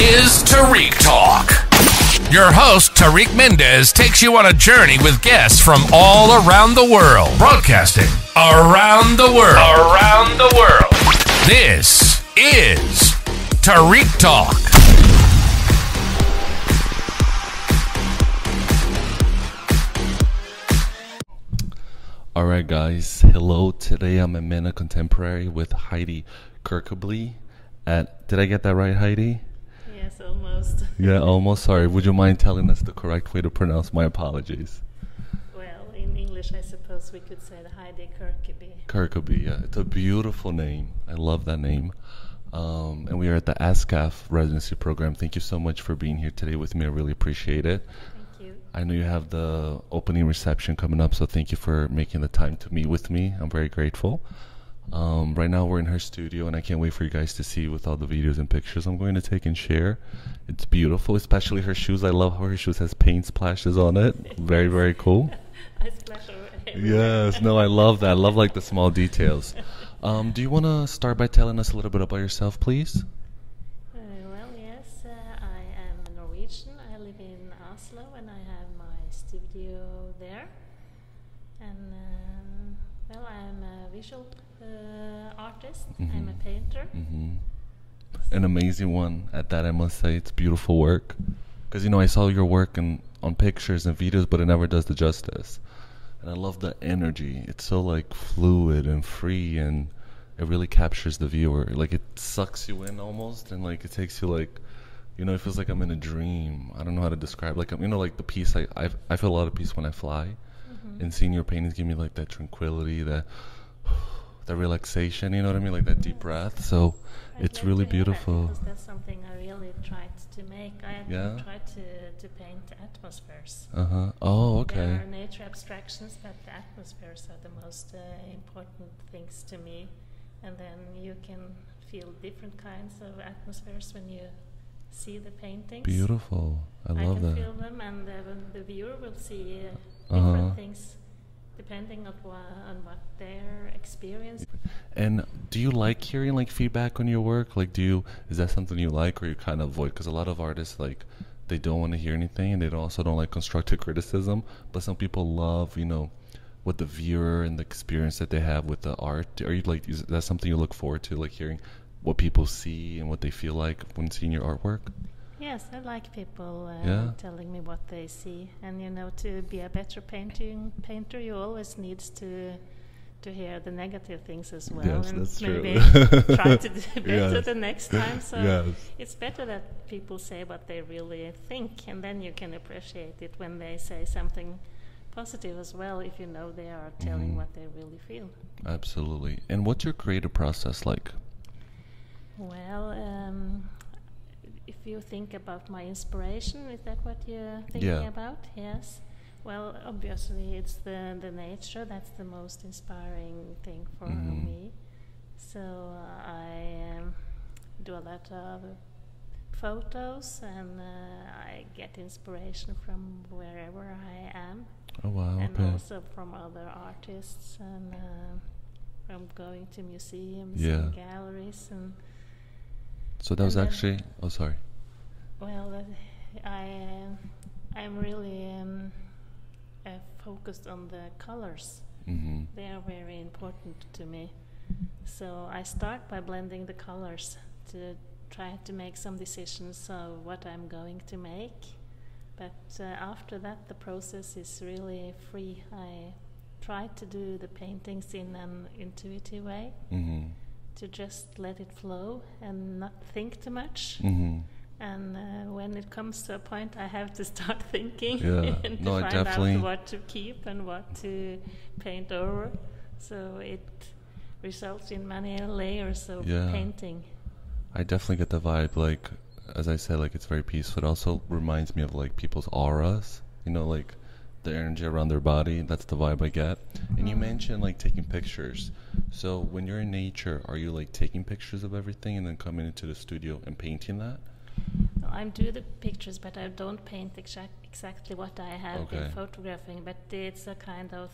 is Tarik Talk. Your host, Tarik Mendes, takes you on a journey with guests from all around the world. Broadcasting around the world. Around the world. This is Tarik Talk. All right, guys. Hello. Today I'm in Mana Contemporary with Heidi Kirkably. At did I get that right, Heidi? Yes, almost. Yeah, almost. Sorry. Would you mind telling us the correct way to pronounce? My apologies. Well, in English, I suppose we could say the Heidi Kirkeby. Yeah, it's a beautiful name. I love that name. Um, and we are at the ASCAF residency program. Thank you so much for being here today with me. I really appreciate it. Thank you. I know you have the opening reception coming up, so thank you for making the time to meet with me. I'm very grateful. Um, right now, we're in her studio, and I can't wait for you guys to see with all the videos and pictures I'm going to take and share. It's beautiful, especially her shoes. I love how her shoes has paint splashes on it. Very, very cool. I splash. Yes, no, I love that. I love like the small details. Um, do you want to start by telling us a little bit about yourself, please? Uh, well, yes, uh, I am Norwegian. I live in Oslo and I have my studio there. And, um, well, I'm a visual uh, artist, I'm a painter. hmm An amazing one at that, I must say. It's beautiful work. Because, you know, I saw your work in, on pictures and videos, but it never does the justice. And I love the energy. It's so, like, fluid and free, and it really captures the viewer. Like, it sucks you in almost, and, like, it takes you, like, you know, it feels like I'm in a dream. I don't know how to describe. Like, I'm, you know, like the peace. I, I, I feel a lot of peace when I fly. And seeing your paintings give me, like, that tranquility, that, that relaxation, you know what I mean? Like, that deep breath. So, I'm it's really hear that beautiful. That's something I really tried to make. I Yeah? tried to, to paint atmospheres. Uh huh. Oh, okay. There are nature abstractions, but the atmospheres are the most uh, important things to me. And then you can feel different kinds of atmospheres when you see the paintings. Beautiful. I love I can that. feel them, and uh, the viewer will see uh, Uh-huh. different things depending on, wha- on what their experience. And do you like hearing like feedback on your work? Like, do you is that something you like, or you kind of avoid? Because a lot of artists like they don't want to hear anything, and they also don't like constructive criticism. But some people love, you know, what the viewer and the experience that they have with the art. Are you like is that something you look forward to, like hearing what people see and what they feel like when seeing your artwork? Yes, I like people uh, Yeah. telling me what they see, and you know, to be a better painting painter, you always needs to to hear the negative things as well, Yes, and that's true. maybe try to do better Yes. the next time. So Yes. it's better that people say what they really think, and then you can appreciate it when they say something positive as well. If you know they are telling Mhm. what they really feel. Absolutely. And what's your creative process like? Well, um, if you think about my inspiration, is that what you're thinking Yeah. about? Yes. Well, obviously, it's the, the nature that's the most inspiring thing for Mhm. me. So uh, I um, do a lot of photos and uh, I get inspiration from wherever I am Oh wow. and Okay. also from other artists and uh, from going to museums Yeah. and galleries and So that was then- actually. Oh, sorry. well uh, I uh, I'm really um, uh, focused on the colors Mm-hmm. they are very important to me so I start by blending the colors to try to make some decisions of what I'm going to make but uh, after that the process is really free I try to do the paintings in an intuitive way Mm-hmm. To just let it flow and not think too much. Mm-hmm. And uh, when it comes to a point, I have to start thinking Yeah. and to No, I find definitely- out what to keep and what to paint over. So it results in many layers of Yeah. painting. I definitely get the vibe. Like, as I said, like it's very peaceful. It also reminds me of like people's auras. You know, like the energy around their body. That's the vibe I get. And you Mhm. mentioned like taking pictures. So when you're in nature, are you like taking pictures of everything and then coming into the studio and painting that? I do the pictures, but I don't paint exact, exactly what I have Okay. been photographing. But it's a kind of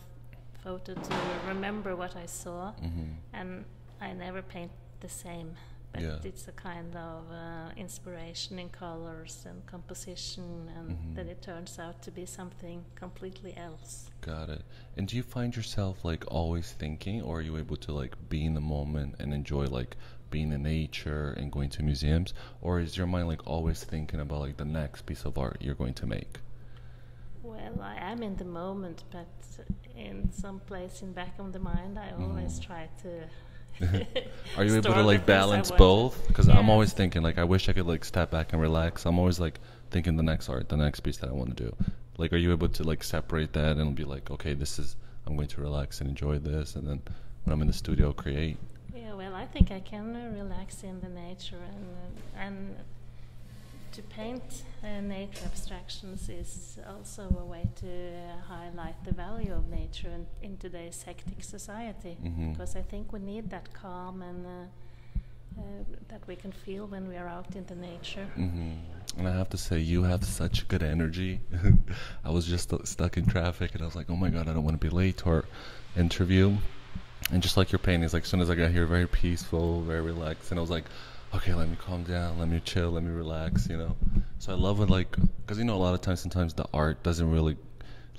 photo to remember what I saw. Mm-hmm. and I never paint the same. But Yeah. it's a kind of uh, inspiration in colors and composition, and Mhm. then it turns out to be something completely else. Got it. And do you find yourself like always thinking, or are you able to like be in the moment and enjoy like being in nature and going to museums, or is your mind like always thinking about like the next piece of art you're going to make? Well, I am in the moment, but in some place in back of the mind, I always Mhm. try to. Are you able to like balance both? Because I'm always thinking like I wish I could like step back and relax. I'm always like thinking the next art, the next piece that I want to do. Like, are you able to like separate that and be like, okay, this is I'm going to relax and enjoy this, and then when I'm in the studio, create. Yeah, well, I think I can uh, relax in the nature and uh, and to paint uh, nature abstractions is also a way to uh, highlight the value of nature in, in today's hectic society. Mhm. Because I think we need that calm and uh, uh, that we can feel when we are out in the nature. hmm And I have to say, you have such good energy. I was just stu- stuck in traffic, and I was like, oh my god, I don't want to be late to our interview. And just like your paintings, like as soon as I got here, very peaceful, very relaxed, and I was like, okay, let me calm down, let me chill, let me relax, you know. So I love it, like, because you know, a lot of times, sometimes the art doesn't really,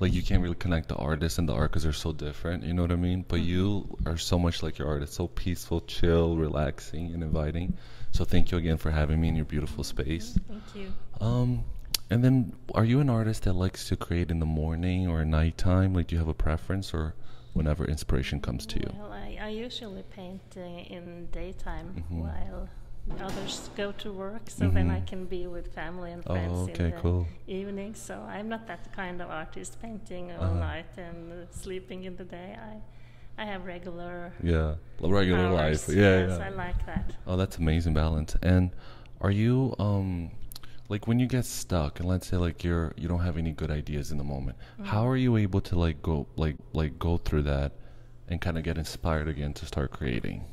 like, you can't really connect the artist and the art because they're so different. You know what I mean? But you are so much like your art. It's so peaceful, chill, relaxing, and inviting. So thank you again for having me in your beautiful space. Thank you. Um, and then, are you an artist that likes to create in the morning or nighttime? Like, do you have a preference, or whenever inspiration comes to you? Well, I, I usually paint uh, in daytime Mhm. while others go to work, so then I Mhm. can be with family and Oh, friends okay, in the cool. evening. So I'm not that kind of artist painting all Uh-huh. night and uh, sleeping in the day. I I have regular Yeah, regular hours. life. Yeah, yes, yeah. I like that. Oh, that's amazing balance. And are you um like when you get stuck and let's say like you're you don't have any good ideas in the moment, how are you able to like go like like go through that and kind of get inspired again to start creating?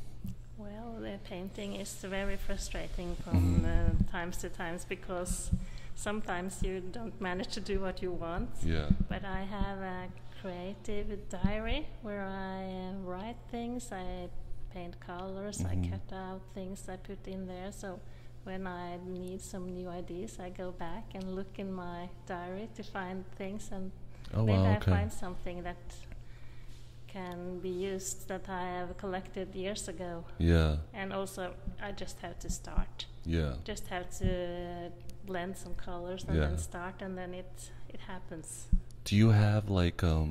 Painting is very frustrating from Mhm. uh, times to times because sometimes you don't manage to do what you want. Yeah. But I have a creative diary where I uh, write things, I paint colors, Mhm. I cut out things I put in there. So when I need some new ideas, I go back and look in my diary to find things, and Oh maybe wow. I find something that can be used that I have collected years ago. Yeah. And also, I just have to start. Yeah. Just have to blend some colors and Yeah. then start, and then it it happens. Do you have like um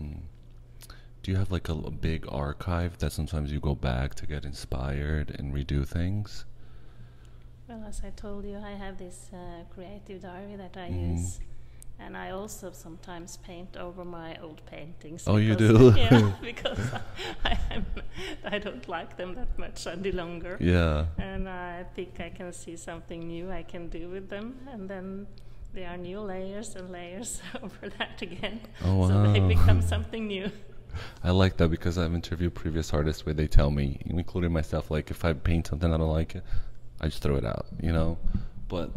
do you have like a, a big archive that sometimes you go back to get inspired and redo things? Well, as I told you, I have this uh, creative diary that I Mhm. use, and I also sometimes paint over my old paintings. Oh, you do? yeah, because I, I, I don't like them that much any longer. Yeah. And I think I can see something new I can do with them, and then there are new layers and layers over that again. Oh, So they become something new. I like that because I've interviewed previous artists where they tell me, including myself, like if I paint something I don't like it, I just throw it out, you know. But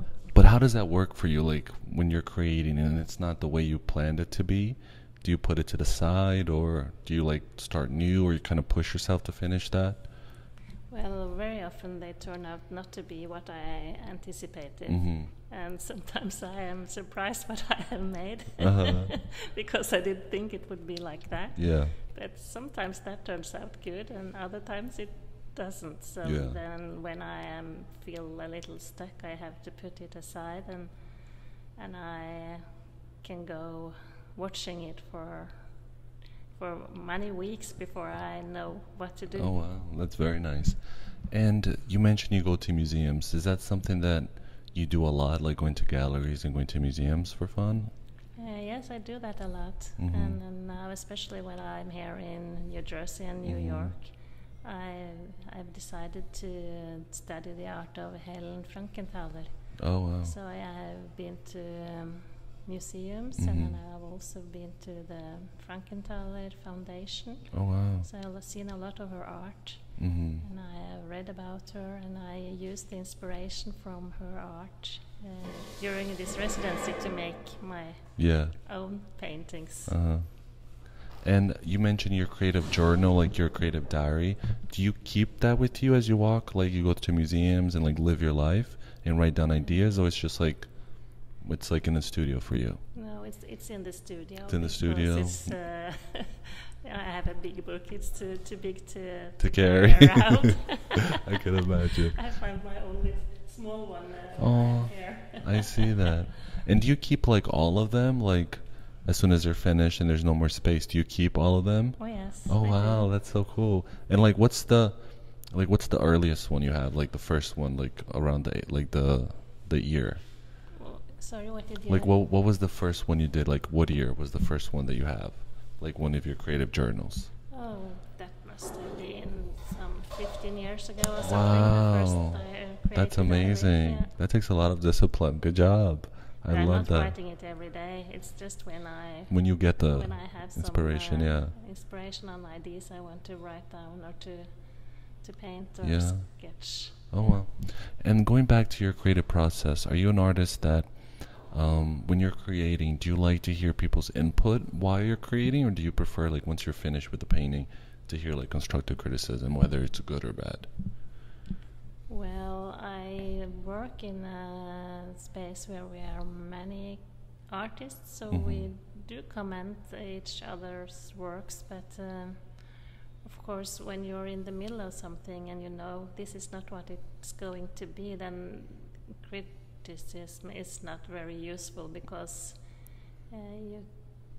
how does that work for you? Like when you're creating and it's not the way you planned it to be, do you put it to the side or do you like start new or you kind of push yourself to finish that? Well, very often they turn out not to be what I anticipated. hmm And sometimes I am surprised what I have made Uh-huh. because I didn't think it would be like that. Yeah. But sometimes that turns out good, and other times it doesn't. So Yeah. then, when I am feel a little stuck, I have to put it aside, and and I can go watching it for for many weeks before I know what to do. Oh wow, that's very nice. And you mentioned you go to museums. Is that something that you do a lot, like going to galleries and going to museums for fun? Uh, yes, I do that a lot, Mhm. and, and now especially when I'm here in New Jersey and New Mhm. York, I I've decided to study the art of Helen Frankenthaler. Oh wow. So I have been to um, museums, Mhm. and I've also been to the Frankenthaler Foundation. Oh wow. So I've seen a lot of her art, hmm and I have read about her, and I used the inspiration from her art uh, during this residency to make my Yeah. own paintings. Uh huh. And you mentioned your creative journal, like your creative diary. Do you keep that with you as you walk? Like you go to museums and like live your life and write down ideas, or it's just like it's like in the studio for you? No, it's it's in the studio. It's in the studio. It's, uh, I have a big book. It's too too big to To carry. around. I can imagine. I find my only small one uh, Oh, here. I see that. And do you keep like all of them? Like as soon as they're finished and there's no more space, do you keep all of them? Oh yes. Oh I do. wow, that's so cool. And like, what's the, like, what's the earliest one you have? Like the first one, like around the like the the year. Well, sorry, what did you? Like, what what was the first one you did? Like, what year was the first one that you have? Like one of your creative journals. Oh, that must have been some 15 years ago or something. Wow, the first, creative that's amazing. yeah. That takes a lot of discipline. Good job. I love not that. writing it every day. It's just when I When you get the when I have some inspiration, uh, yeah. inspiration and ideas I want to write down or to to paint or Yeah. sketch. Oh well. And going back to your creative process, are you an artist that um, when you're creating, do you like to hear people's input while you're creating, or do you prefer like once you're finished with the painting to hear like constructive criticism, whether it's good or bad? Well, I work in a space where we are many artists, so we Mhm. do comment each other's works. But um, of course, when you're in the middle of something and you know this is not what it's going to be, then criticism is not very useful because uh, you,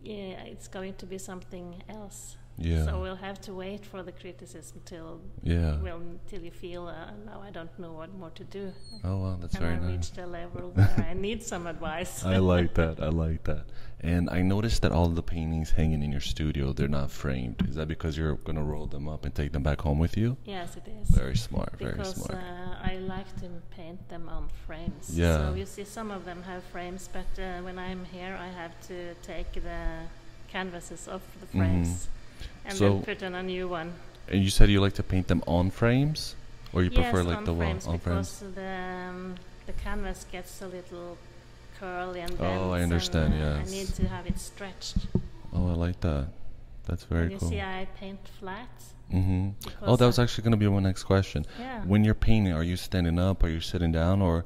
yeah, it's going to be something else. Yeah. So we'll have to wait for the criticism till Yeah. well until you feel uh, now I don't know what more to do. Oh wow, that's and very I nice. reached a level where I need some advice. I like that. I like that. And I noticed that all the paintings hanging in your studio, they're not framed. Is that because you're gonna roll them up and take them back home with you? yes, it is. Very smart. Very because smart. uh, I like to paint them on frames. Yeah. So you see, some of them have frames, but uh, when I'm here, I have to take the canvases off the frames and. So- then put on a new one. And you said you like to paint them on frames, or you prefer like the wall frames on because frames? the um, the canvas gets a little curly and Oh, I understand, And, uh, yes. I need to have it stretched. Oh, I like that. That's very you cool. see, I paint flat. Mm-hmm. Oh, that was actually going to be my next question. Yeah. When you're painting, are you standing up? Are you sitting down? Or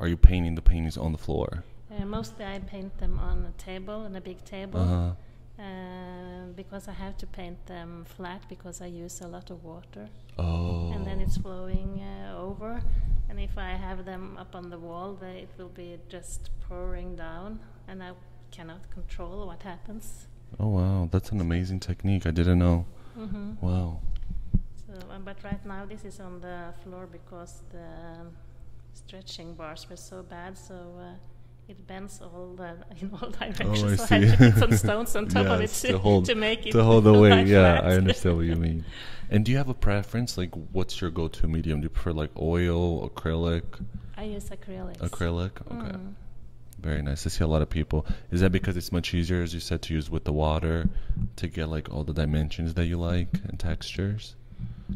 are you painting the paintings on the floor? Uh, mostly, I paint them on a table, on a big table, Uh huh. Uh, because I have to paint them flat because I use a lot of water, Oh. and then it's flowing uh, over. And if I have them up on the wall, they, it will be just pouring down, and I cannot control what happens. Oh wow, that's an amazing technique. I didn't know. hmm Wow. So, um, but right now this is on the floor because the um, stretching bars were so bad, so uh, it bends all the in all directions. Oh, I so I to see. put some stones on top of it to, to hold- to make it To hold the weight, yeah, flat. I understand what you mean. And do you have a preference? Like, what's your go-to medium? Do you prefer like oil, acrylic, I use acrylic. acrylic? Okay. Mm. Very nice. I see a lot of people. Is that because it's much easier, as you said, to use with the water to get like all the dimensions that you like and textures?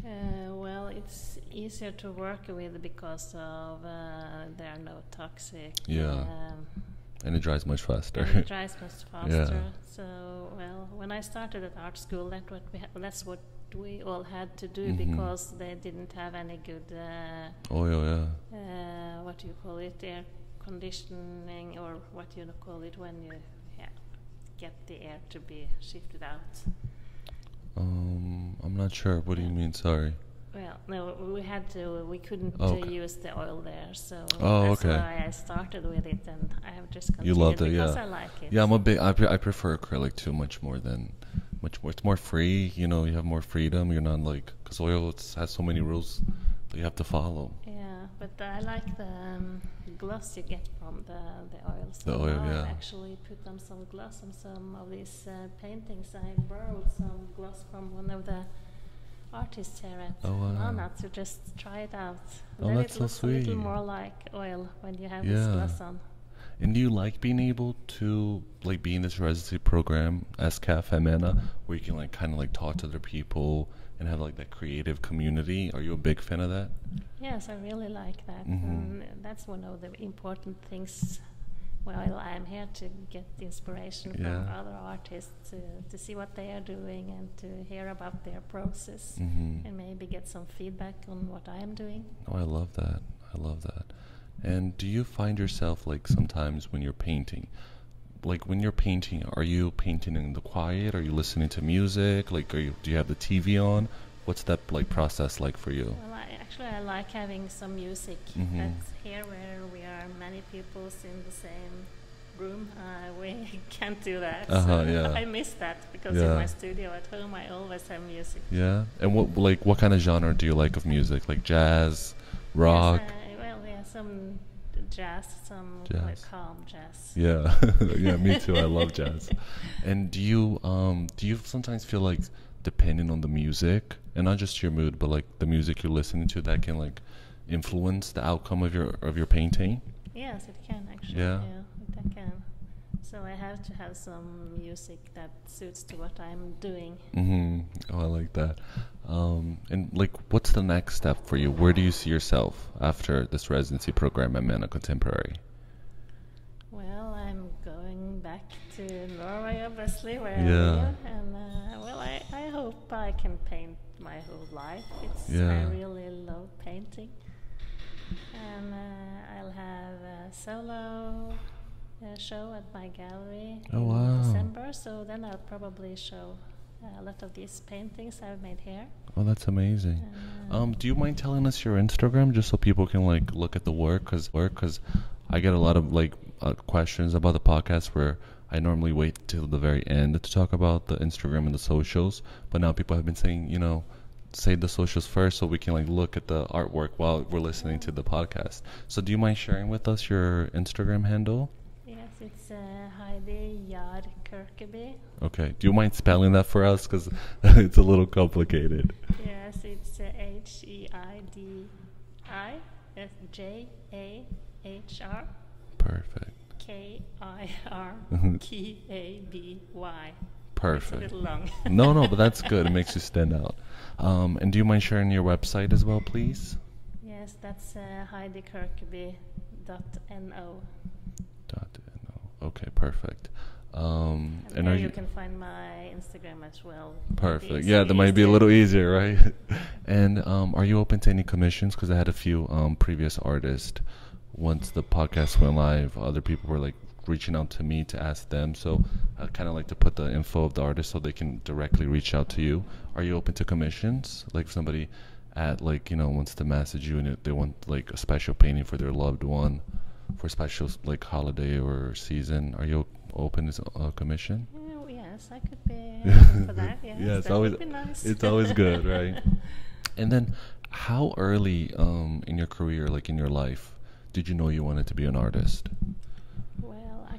Uh, well, it's easier to work with because of uh, there are no toxic. Yeah. Um, And it dries much faster. it dries much faster. Yeah. So, well, when I started at art school, that what we ha- that's what we all had to do Mhm. because they didn't have any good, uh, Oil, yeah. uh, what do you call it, air conditioning or what do you call it when you yeah, get the air to be shifted out. Um, I'm not sure. What do you mean? Sorry. Well, no, we had to. We couldn't Oh, okay. use the oil there, so Oh, that's okay. why I started with it, and I have just You continued loved it, because yeah. I like it. Yeah, I'm a big. I, pre- I prefer acrylic too, much more than, much more. It's more free. You know, you have more freedom. You're not like because oil has so many rules that you have to follow. Yeah, but I like the um, gloss you get from the the oil. So The oil, yeah. I actually put on some gloss on some of these uh, paintings. I borrowed some gloss from one of the artists here at Oh, wow. Mana to just try it out. Oh, then that's it so looks a little more like oil when you have Yeah. this glass on. And do you like being able to like be in this residency program as Caf Femena, where you can like kind of like talk to other people and have like that creative community? Are you a big fan of that? Yes, I really like that. Mhm. And that's one of the important things well, I'm here to get the inspiration from Yeah. other artists to, to see what they are doing and to hear about their process Mhm. and maybe get some feedback on what I am doing. Oh, I love that. I love that. And do you find yourself like sometimes when you're painting, like when you're painting, are you painting in the quiet? Are you listening to music? Like, are you do you have the TV on? What's that like process like for you? Well, I, actually, I like having some music. Mhm. But here, where we are many people in the same room, uh, we can't do that. Uh-huh, so yeah. I miss that because Yeah. in my studio at home, I always have music. Yeah. And what like what kind of genre do you like of music? Like jazz, rock? Yes, uh, well, yeah, some jazz, some Jazz. like calm jazz. Yeah, yeah, me too. I love jazz. And do you um do you sometimes feel like depending on the music and not just your mood, but like the music you're listening to that can like influence the outcome of your of your painting? Yes, it can actually. Yeah. Yeah, it can. So I have to have some music that suits to what I'm doing. Mm-hmm. Oh, I like that. Um, and like, what's the next step for you? Where do you see yourself after this residency program at Mana Contemporary? Well, I'm going back to Norway, obviously, where Yeah. I live, and uh, well, I, I hope I can paint my whole life. It's Yeah. I really love painting, and uh, I'll have a solo uh, show at my gallery Oh, in wow. December. So then I'll probably show a lot of these paintings I've made here. Oh, that's amazing. Uh, Um, do you mind telling us your Instagram just so people can like look at the work? Cause work, cause I get a lot of like uh, questions about the podcast where I normally wait till the very end to talk about the Instagram and the socials, but now people have been saying, you know, say the socials first so we can like look at the artwork while we're listening to the podcast. So do you mind sharing with us your Instagram handle? Yes, it's uh, Heidi Sjahr Kirkeby. Okay. Do you mind spelling that for us? Cause it's a little complicated. Yes, it's uh, H E I D I S J A H R Perfect. K I R K A B Y. Perfect. It's a little long. no, no, but that's good. It makes you stand out. Um, and do you mind sharing your website as well, please? yes, that's uh, HeidiKirkeby.no. Dot no. Okay, perfect. Um, And, and there are you you can find my Instagram as well. Perfect? Yeah, that might be a little easier, right? and um, are you open to any commissions? Because I had a few um, previous artists. Once the podcast went live, other people were like reaching out to me to ask them. So I kind of like to put the info of the artist so they can directly reach out to you. Are you open to commissions? Like if somebody at like you know wants to message you and they want like a special painting for their loved one for special like holiday or season. Are you open to a commission? Oh, yes, I could be for that. Yes, Yeah, it's always nice. it's always good, right? And then, how early um, in your career, like in your life, did you know you wanted to be an artist?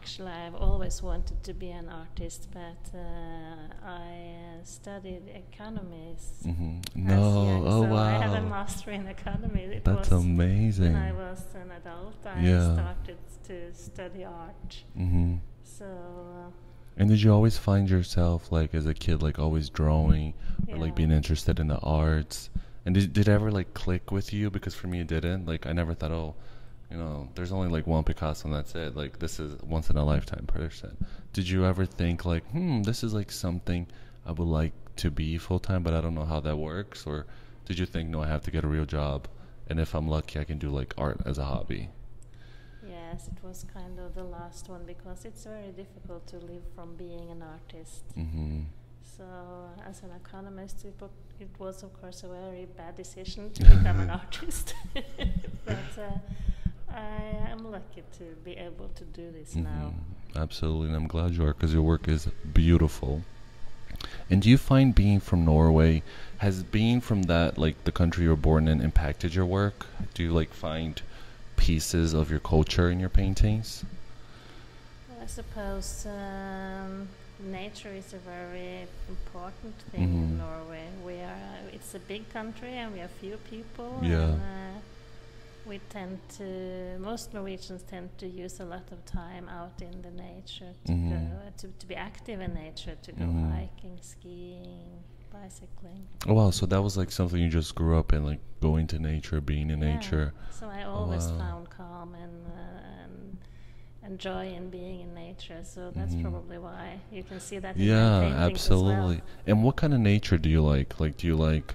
Actually, I've always wanted to be an artist, but uh, I uh, studied economics. hmm as No, oh so I have a wow, master in economy. It that's was amazing. When I was an adult, I Yeah. started to study art. hmm So uh, And did you always find yourself like as a kid, like always drawing or like being interested in the arts? And did did it ever like click with you? Because for me, it didn't. Like I never thought, oh, you know, there's only like one Picasso and that's it. Like this is once in a lifetime person. Did you ever think like, hmm, this is like something I would like to be full time, but I don't know how that works? Or did you think, no, I have to get a real job, and if I'm lucky, I can do like art as a hobby? yes, it was kind of the last one because it's very difficult to live from being an artist. hmm So, as an economist, it was, of course, a very bad decision to become an artist. but uh, I am lucky to be able to do this now. Mhm. Absolutely, and I'm glad you are because your work is beautiful. And do you find being from Norway has being from that like the country you were born in impacted your work? Do you like find pieces of your culture in your paintings? I suppose um, nature is a very important thing in Mhm. Norway. We are it's a big country and we have few people. Yeah. And, uh, we tend to most Norwegians tend to use a lot of time out in the nature to Mhm. go to, to be active in nature, to go Mhm. hiking, skiing, bicycling. Oh wow, so that was like something you just grew up in, like going to nature, being in Yeah. nature. So I Oh, always wow. found calm and, uh, and and joy in being in nature. So that's Mhm. probably why you can see that. Yeah, as well. absolutely. And what kind of nature do you like? Like, do you like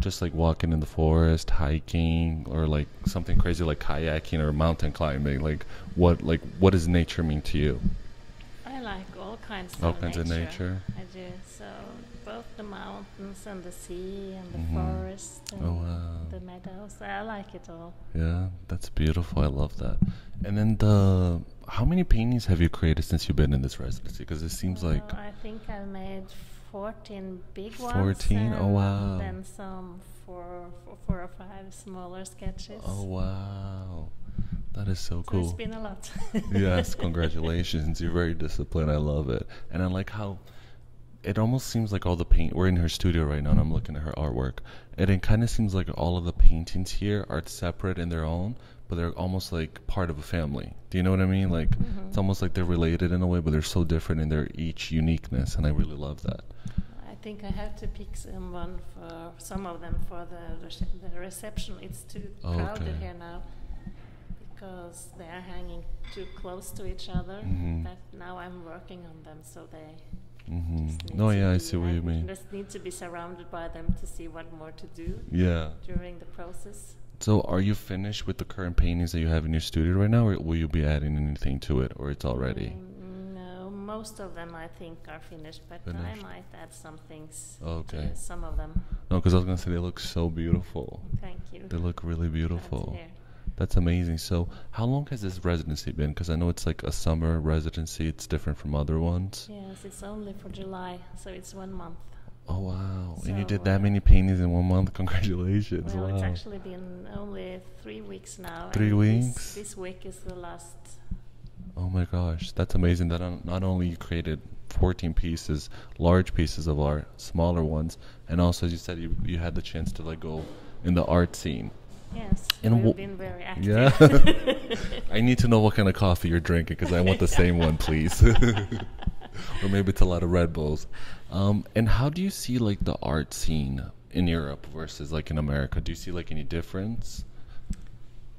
just like walking in the forest, hiking, or like something crazy like kayaking or mountain climbing? Like, what like what does nature mean to you? I like all kinds All of kinds of nature. I do. So both the mountains and the sea and the Mhm. forest and Oh, wow. the meadows. I like it all. Yeah, that's beautiful. I love that. And then the how many paintings have you created since you've been in this residency? Because it seems like I think I made 14 big ones. 14? Oh, and wow. Then some four, four, four or five smaller sketches. oh wow, that is so So cool. it's been a lot. yes, congratulations. You're very disciplined. I love it. And I like how it almost seems like all the paint. We're in her studio right now, and I'm looking at her artwork. And it kind of seems like all of the paintings here are separate in their own, but they're almost like part of a family. Do you know what I mean? Like Mm-hmm. it's almost like they're related in a way, but they're so different in their each uniqueness, and I really love that. I think I have to pick someone for some of them for the the reception. It's too Oh, crowded okay. here now because they are hanging too close to each other. Mhm. But now I'm working on them, so they. hmm just No, yeah, I see what you mean. Just need to be surrounded by them to see what more to do Yeah. during the process. So, are you finished with the current paintings that you have in your studio right now, or will you be adding anything to it, or it's already? Mm, no, most of them I think are finished, but I might add some things. Okay. To some of them. No, because I was gonna say they look so beautiful. Thank you. They look really beautiful. That's amazing. So, how long has this residency been? Because I know it's like a summer residency. It's different from other ones. Yes, it's only for July, so it's one month. Oh wow! and you did that uh, many paintings in one month. Congratulations! Well, wow. it's actually been only three weeks now. Three weeks? This, this week is the last. Oh my gosh, that's amazing. That on- not only you created 14 pieces, large pieces of art, smaller ones, and also as you said you you had the chance to like go in the art scene. Yes, And we've been very active. Yeah. I need to know what kind of coffee you're drinking because I want the same one, please. or maybe it's a lot of Red Bulls. Um, and how do you see like the art scene in Europe versus like in America? Do you see like any difference?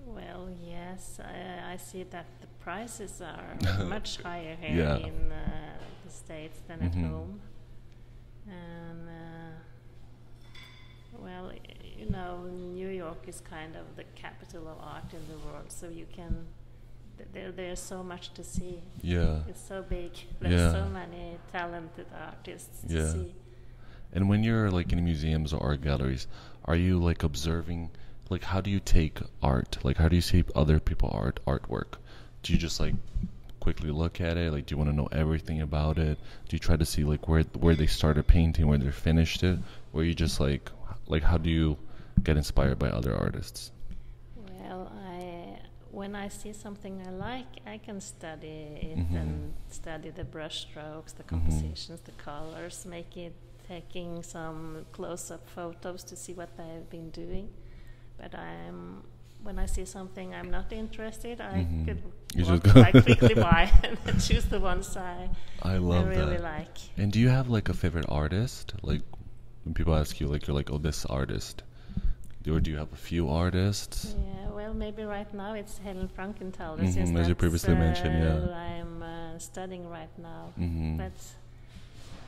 Well, yes, I, I see that the prices are much higher here Yeah. in uh, the States than Mhm. at home. And, uh, well, you know, New York is kind of the capital of art in the world, so you can. Th- There, there's so much to see. Yeah. It's so big. There's Yeah. so many talented artists to Yeah. see. And when you're like in museums or art galleries, are you like observing like how do you take art? Like how do you see other people art artwork? Do you just like quickly look at it? Like do you want to know everything about it? Do you try to see like where where they started painting, where they finished it? Or you just like like how do you get inspired by other artists? I when I see something I like, I can study it Mhm. and study the brush strokes, the Mhm. compositions, the colors, make it taking some close-up photos to see what they've been doing. But I'm when I see something I'm not interested, I Mhm. could You walk just quite quickly by and choose the ones I, I I love really that. like. And do you have like a favorite artist? Like when people ask you like you're like, "Oh, this artist." Or do you have a few artists? Yeah, well, maybe right now it's Helen Frankenthaler. Mhm, since as you previously mentioned, yeah. uh, I'm uh, studying right now. Mhm. But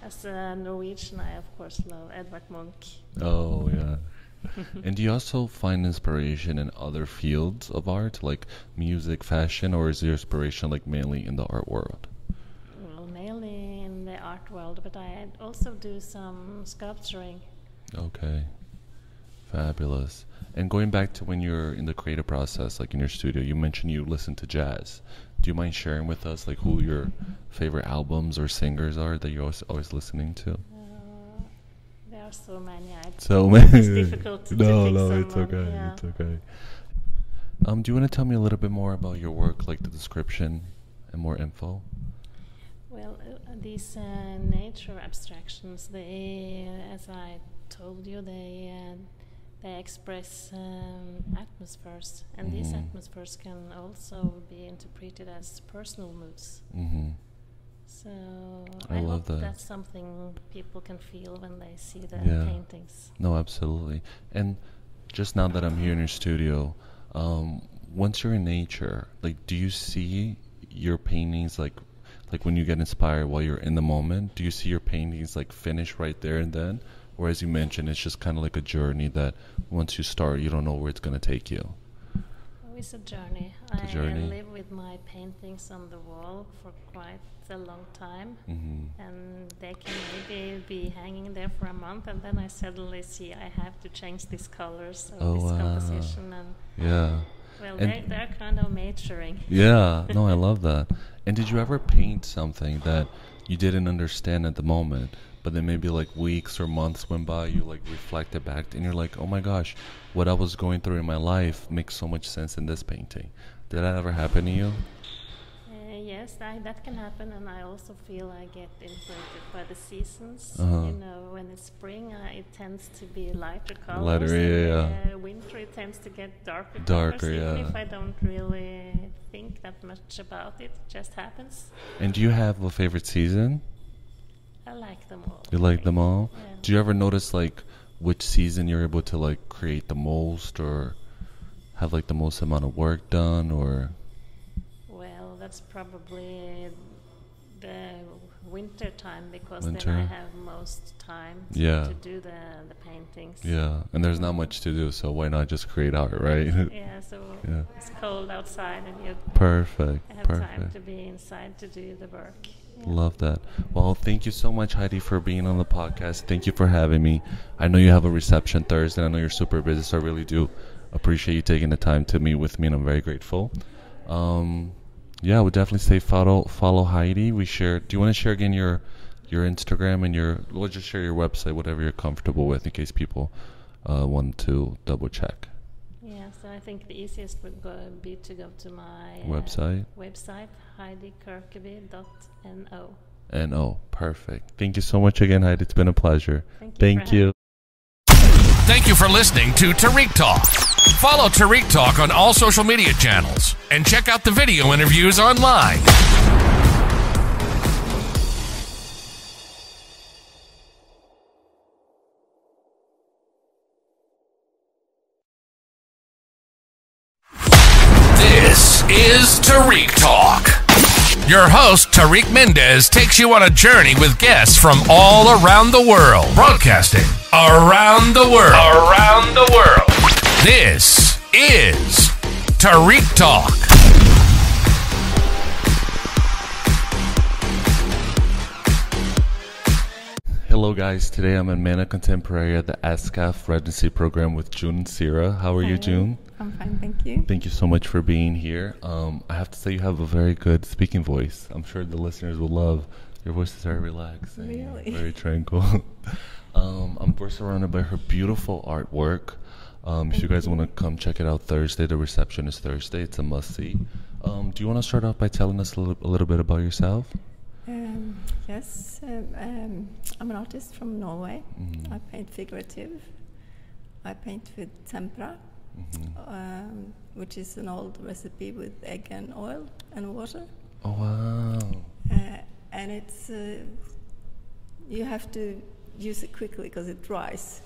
as a Norwegian, I of course love Edvard Munch. Oh yeah. and do you also find inspiration in other fields of art, like music, fashion, or is your inspiration like mainly in the art world? Well, mainly in the art world, but I also do some sculpturing. Okay. Fabulous. And going back to when you're in the creative process, like in your studio, you mentioned you listen to jazz. Do you mind sharing with us like who your favorite albums or singers are that you're always, always listening to? Uh, there are so many. I So many. It's difficult to- to no, no, it's okay. yeah. It's okay. Um, do you want to tell me a little bit more about your work, like the description and more info? Well, uh, these uh, nature abstractions, they, as I told you, they uh, they express um, atmospheres, and these Mhm. atmospheres can also be interpreted as personal moods. Mm-hmm. So I I, love hope that. that's something people can feel when they see the Yeah. paintings. No, absolutely. And just now that I'm here in your studio, um, once you're in nature, like, do you see your paintings like like when you get inspired while you're in the moment? Do you see your paintings like finish right there and then? Or as you mentioned, it's just kind of like a journey that once you start, you don't know where it's going to take you. It's a journey. It's a I journey. live with my paintings on the wall for quite a long time, hmm and they can maybe be hanging there for a month, and then I suddenly see I have to change these colors or Oh, this wow. composition, and Yeah. well, And- they're, they're kind of maturing. Yeah. No, I love that. And did you ever paint something that you didn't understand at the moment, but then maybe like weeks or months went by, you like reflected back and you're like, oh my gosh, what I was going through in my life makes so much sense in this painting. Did that ever happen to you? Uh, yes, I, that can happen, and I also feel I get influenced by the seasons. Uh-huh. You know, when it's spring, uh, it tends to be lighter colors. Lighter, and, yeah, Uh, winter, it tends to get darker. Darker, colors, even yeah. if I don't really think that much about it, it just happens. And do you have a favorite season? I like them all. You like them all? Yeah. Do you ever notice like which season you're able to like create the most or have like the most amount of work done or Well, that's probably the winter time because then I have most time to, Yeah. to do the, the paintings. yeah, and there's not much to do, so why not just create art, right? Yeah, so Yeah. it's cold outside and you Perfect. have time to be inside to do the work. Love that. Well, thank you so much, Heidi, for being on the podcast. Thank you for having me. I know you have a reception Thursday. I know you're super busy, so I really do appreciate you taking the time to meet with me, and I'm very grateful. Um, yeah, I would definitely say follow follow Heidi. We share. Do you want to share again your your Instagram and your? We'll just share your website, whatever you're comfortable with, in case people uh, want to double check. Yeah, so I think the easiest would go, be to go to my uh, Website? website heidikirkeby.no. And oh, perfect. Thank you so much again, Heidi. It's been a pleasure. Thank you Thank you. Thank you for listening to Tarik Talk. Follow Tarik Talk on all social media channels and check out the video interviews online. Is Tarik Talk. Your host, Tarik Mendes, takes you on a journey with guests from all around the world. Broadcasting around the world. Around the world. This is Tarik Talk. Hello, guys. Today I'm in Mana Contemporary at the ASCAF residency program with June Sira. How are you, June? I'm fine, thank you. Thank you so much for being here. Um, I have to say, you have a very good speaking voice. I'm sure the listeners will love. Your voice is very relaxing, Really? very tranquil. um, I'm we're surrounded by her beautiful artwork. Um, if you guys want to come check it out Thursday, the reception is Thursday. It's a must see. Um, do you want to start off by telling us a little, a little bit about yourself? Um, yes, um, um, I'm an artist from Norway. Mhm. I paint figurative. I paint with tempera, Mhm. um, which is an old recipe with egg and oil and water. Oh wow! Uh, and it's uh, you have to use it quickly because it dries.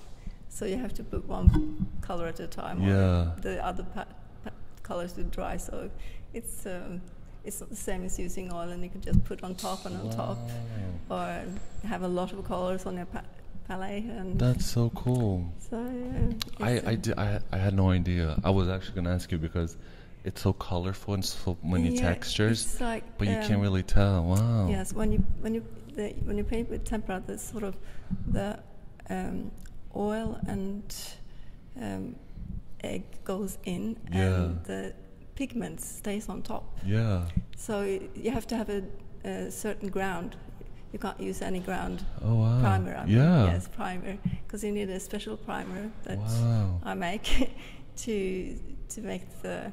So you have to put one color at a time. Yeah. The other pa- pa- colors will dry. So it's um, it's not the same as using oil, and you can just put on top and on top, or have a lot of colors on your pa- palette. And That's so cool. so uh, I I, uh, di- I I had no idea. I was actually gonna ask you because it's so colorful and so many yeah, textures, it's like, but you um, can't really tell. Wow. Yes, when you when you the, when you paint with tempera, the sort of the um, oil and um, egg goes in, Yeah. and the pigment stays on top. Yeah. So you have to have a, a certain ground. You can't use any ground Oh wow. primer. I mean, yeah. Yes, primer, because you need a special primer that Wow. I make to to make the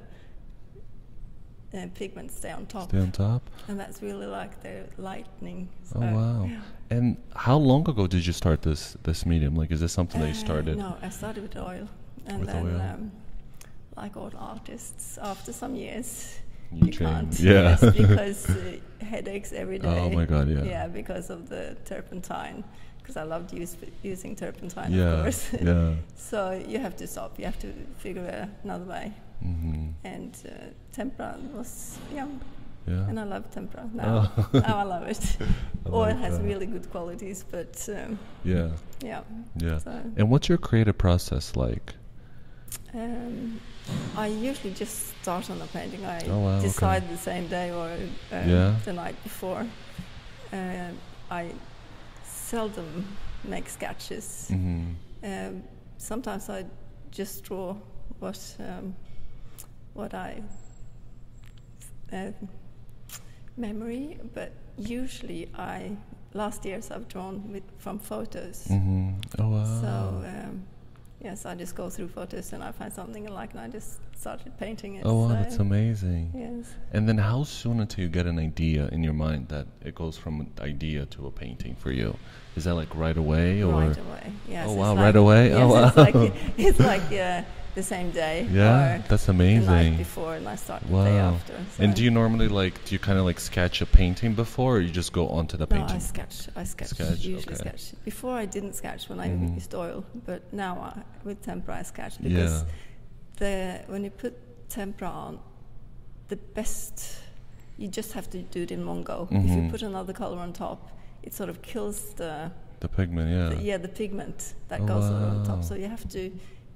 uh, pigment stay on top. Stay on top. And that's really like the lightning. Oh wow. yeah. And how long ago did you start this this medium? Like, is this something that you Uh, started? No, I started with oil, and With then, oil. Um, like all artists, after some years, You you, can't. Yeah. yes, because uh, headaches every day. Oh my God, yeah. Yeah, because of the turpentine. Because I loved use, using turpentine, Yeah. of course. yeah. so you have to stop. You have to figure another way. hmm And uh, tempera was yeah, Yeah. And I love tempera now. Oh. now I love it. I or it like has that. really good qualities, but um, Yeah. yeah. Yeah. So And what's your creative process like? Um, I usually just start on a painting. I Oh, wow, okay. decide the same day or uh, Yeah. the night before. Uh, I seldom make sketches. hmm Um, sometimes I just draw what um, what I uh, memory, but usually I last years I've drawn with from photos. hmm Oh wow. So um, yes, I just go through photos and I find something I like, and I just started painting it. oh wow, so, that's amazing. Yes. And then how soon until you get an idea in your mind that it goes from an idea to a painting for you? Is that like right away or? Right away. Yes. Oh, wow, like- right away? Yes, Oh, It's wow. like it's like uh, the same day. Yeah, that's The night amazing. before, and I start the day Wow. after. And do you normally like do you kind of like sketch a painting before, or you just go onto the No, painting? I sketch. I sketch. Sketch, usually okay. sketch. Before I didn't sketch when I Mhm. used oil, but now I, with tempera I sketch because yeah. the when you put tempera on, the best you just have to do it in one go. If you Mhm. put another color on top, it sort of kills the, The pigment, yeah. the yeah the pigment that Oh, goes on top. So you have to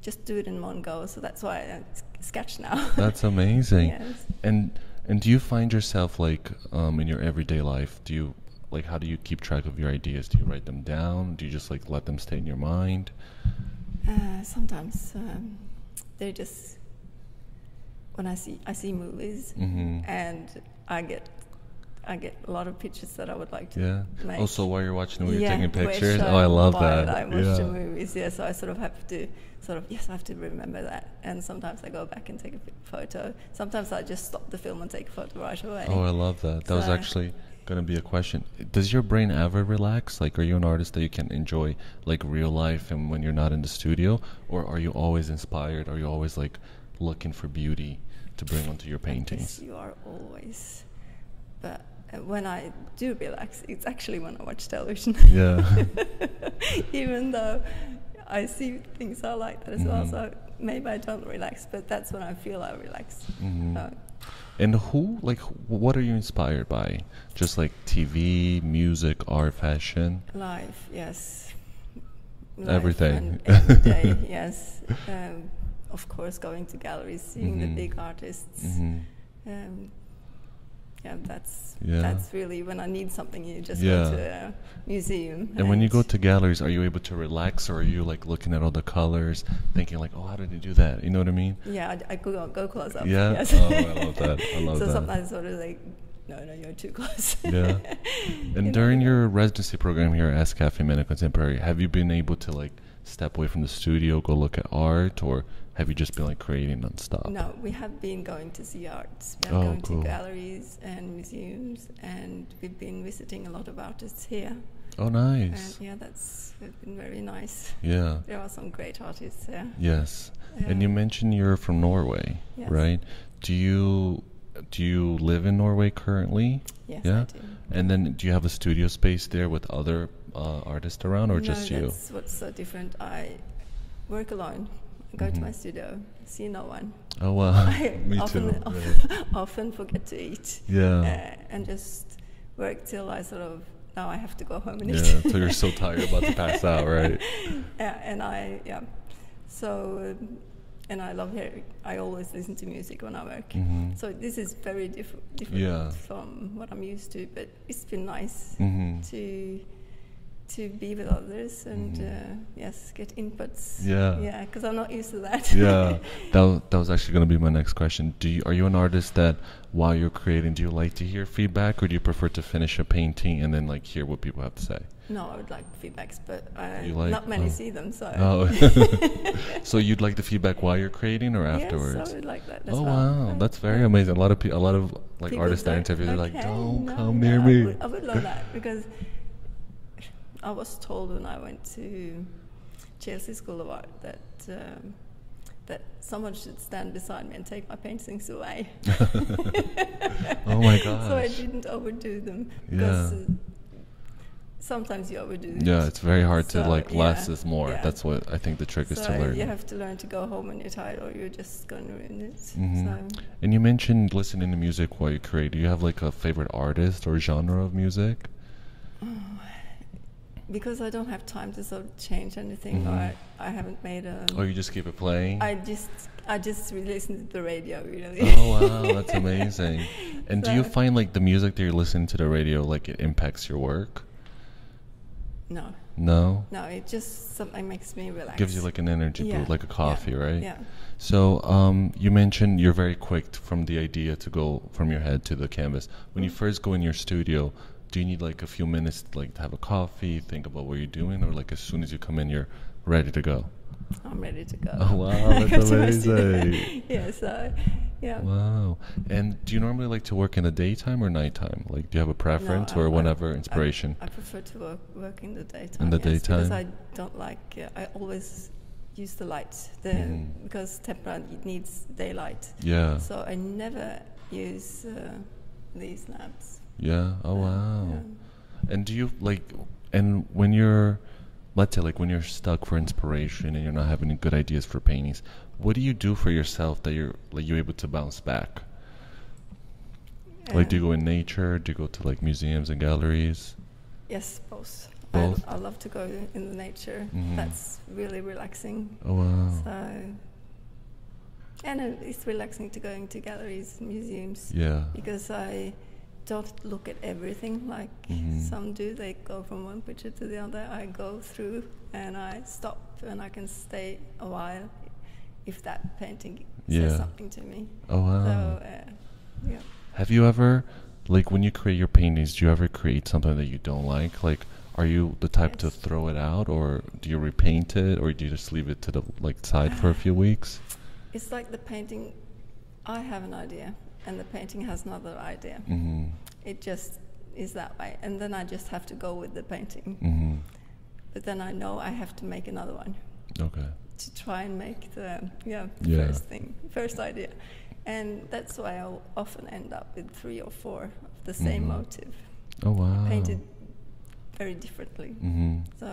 just do it in one go. So that's why I sketch now. That's amazing. yes. And and do you find yourself like um, in your everyday life? Do you like how do you keep track of your ideas? Do you write them down? Do you just like let them stay in your mind? Uh, sometimes um, they just when I see I see movies hmm and I get I get a lot of pictures that I would like to Yeah. make. Also, while you're watching the movie, Yeah, you're taking pictures. Uh, oh, I love that. I watch yeah. the movies, yeah. So I sort of have to sort of yes, I have to remember that. And sometimes I go back and take a photo. Sometimes I just stop the film and take a photo right away. Oh, I love that. That was actually going to be a question. Does your brain ever relax? Like, are you an artist that you can enjoy like real life and when you're not in the studio, or are you always inspired? Are you always like looking for beauty to bring onto your paintings? you are always. But uh, when I do relax, it's actually when I watch television. Yeah. Even though I see things are like that as well, Mhm. so maybe I don't relax, but that's when I feel I relax. Mhm. Uh, And who, like, what are you inspired by? Just like TV, music, art, fashion? life, yes. Everything. every day, yes. Um, of course, going to galleries, seeing Mhm. the big artists. hmm Um, yeah, that's Yeah. that's really when I need something. You just Yeah. go to a museum. And when you go to galleries, are you able to relax, or are you like looking at all the colors, thinking like, "Oh, how did he do that?" You know what I mean? yeah, I, I go go close up. Yeah? Yes. Oh, I love that. I love so that. sometimes sort of like, no, no, you're too close. Yeah. And know, during yeah. your residency program here at S Cafe Mana Contemporary, have you been able to like step away from the studio, go look at art, or have you just been like creating nonstop? No, we have been going to see arts. We are Oh, going cool. to galleries and museums, and we've been visiting a lot of artists here. Oh, And nice. yeah, that's been very nice. Yeah. There are some great artists there. Yes. And you Um, mentioned you're from Norway, Yes. right? Do you do you live in Norway currently? Yes, yeah. I do. And then do you have a studio space there with other uh, artists around, or no, just you? that's what's so different. I work alone. I go to Mhm. my studio, see no one. Oh wow. I Me often, too. often, often forget to eat. Yeah. Uh, and just work till I sort of now I have to go home and Yeah. eat. Until you're so tired about to pass out, right? Yeah, and I yeah. So um, and I love hearing. I always listen to music when I work. Mhm. So this is very diff- different Yeah. from what I'm used to, but it's been nice Mhm. to to be with others and Mhm. uh, yes, get inputs. Yeah. yeah, because I'm not used to that. yeah, that that was actually going to be my next question. Do you are you an artist that while you're creating, do you like to hear feedback, or do you prefer to finish a painting and then like hear what people have to say? no, I would like feedbacks, but like- not many oh. see them. So Oh, so you'd like the feedback while you're creating or afterwards? yes? I would like that. As Oh well. wow, that's very amazing. A lot of pe- a lot of like People artists that I interview, they're like, "Don't no, come no, near I me." would, I would love that because I was told when I went to Chelsea School of Art that um, that someone should stand beside me and take my paintings away. Oh my god! So I didn't overdo them Yeah. uh, sometimes you overdo it. Yeah, it's very hard to So, like less is more. yeah. That's what I think the trick is to learn. you have to learn to go home when you're tired, or you're just going to ruin it. Mhm. So And you mentioned listening to music while you create. Do you have like a favorite artist or genre of music? Because I don't have time to sort of change anything, Mhm. I, I haven't made a. Or you just keep it playing? I just I just listen to the radio really. oh wow, that's amazing. And do you find like the music that you're listening to the radio like it impacts your work? no, No? no, it just something makes me relax. Gives you like an energy Yeah, boost, like a yeah, coffee, right? Yeah. So um, you mentioned you're very quick t- from the idea to go from your head to the canvas. When you Mm. first go in your studio, do you need like a few minutes to, like to have a coffee, think about what you're doing, or like as soon as you come in, you're ready to go? I'm ready to go. Oh, wow, that's go to my studio. amazing. yeah, so yeah. Wow. And do you normally like to work in the daytime or nighttime? Like, do you have a preference No, or I- whenever I- inspiration? I, prefer to work, work in the daytime. In the yes, Because daytime? I don't like, uh, I always use the light the, Mhm. because tempera needs daylight. yeah. So I never use uh, these lamps. Yeah. Oh Uh, wow. yeah. And do you like and when you're let's say like when you're stuck for inspiration and you're not having good ideas for paintings, what do you do for yourself that you're like you're able to bounce back? Like do you go in nature? Do you go to like museums and galleries? Yes, both. Both? I, I love to go in the nature. Mhm. That's really relaxing. Oh wow. So, and it's relaxing to going to galleries, museums, Yeah. because I don't look at everything like Mhm. some do. They go from one picture to the other. I go through and I stop and I can stay a while if that painting Yeah. says something to me. Oh wow. So, uh, yeah. Have you ever, like, when you create your paintings, do you ever create something that you don't like? Like, are you the type to throw it out, or do you repaint it, or do you just leave it to the like side for a few weeks? It's like the painting. I have an idea, and the painting has another idea. Mm-hmm. It just is that way, and then I just have to go with the painting. Mm-hmm. But then I know I have to make another one Okay. to try and make the yeah, the Yeah. first thing, first idea, and that's why I often end up with three or four of the same Mhm. motive, Oh wow. painted very differently. Mm-hmm. So.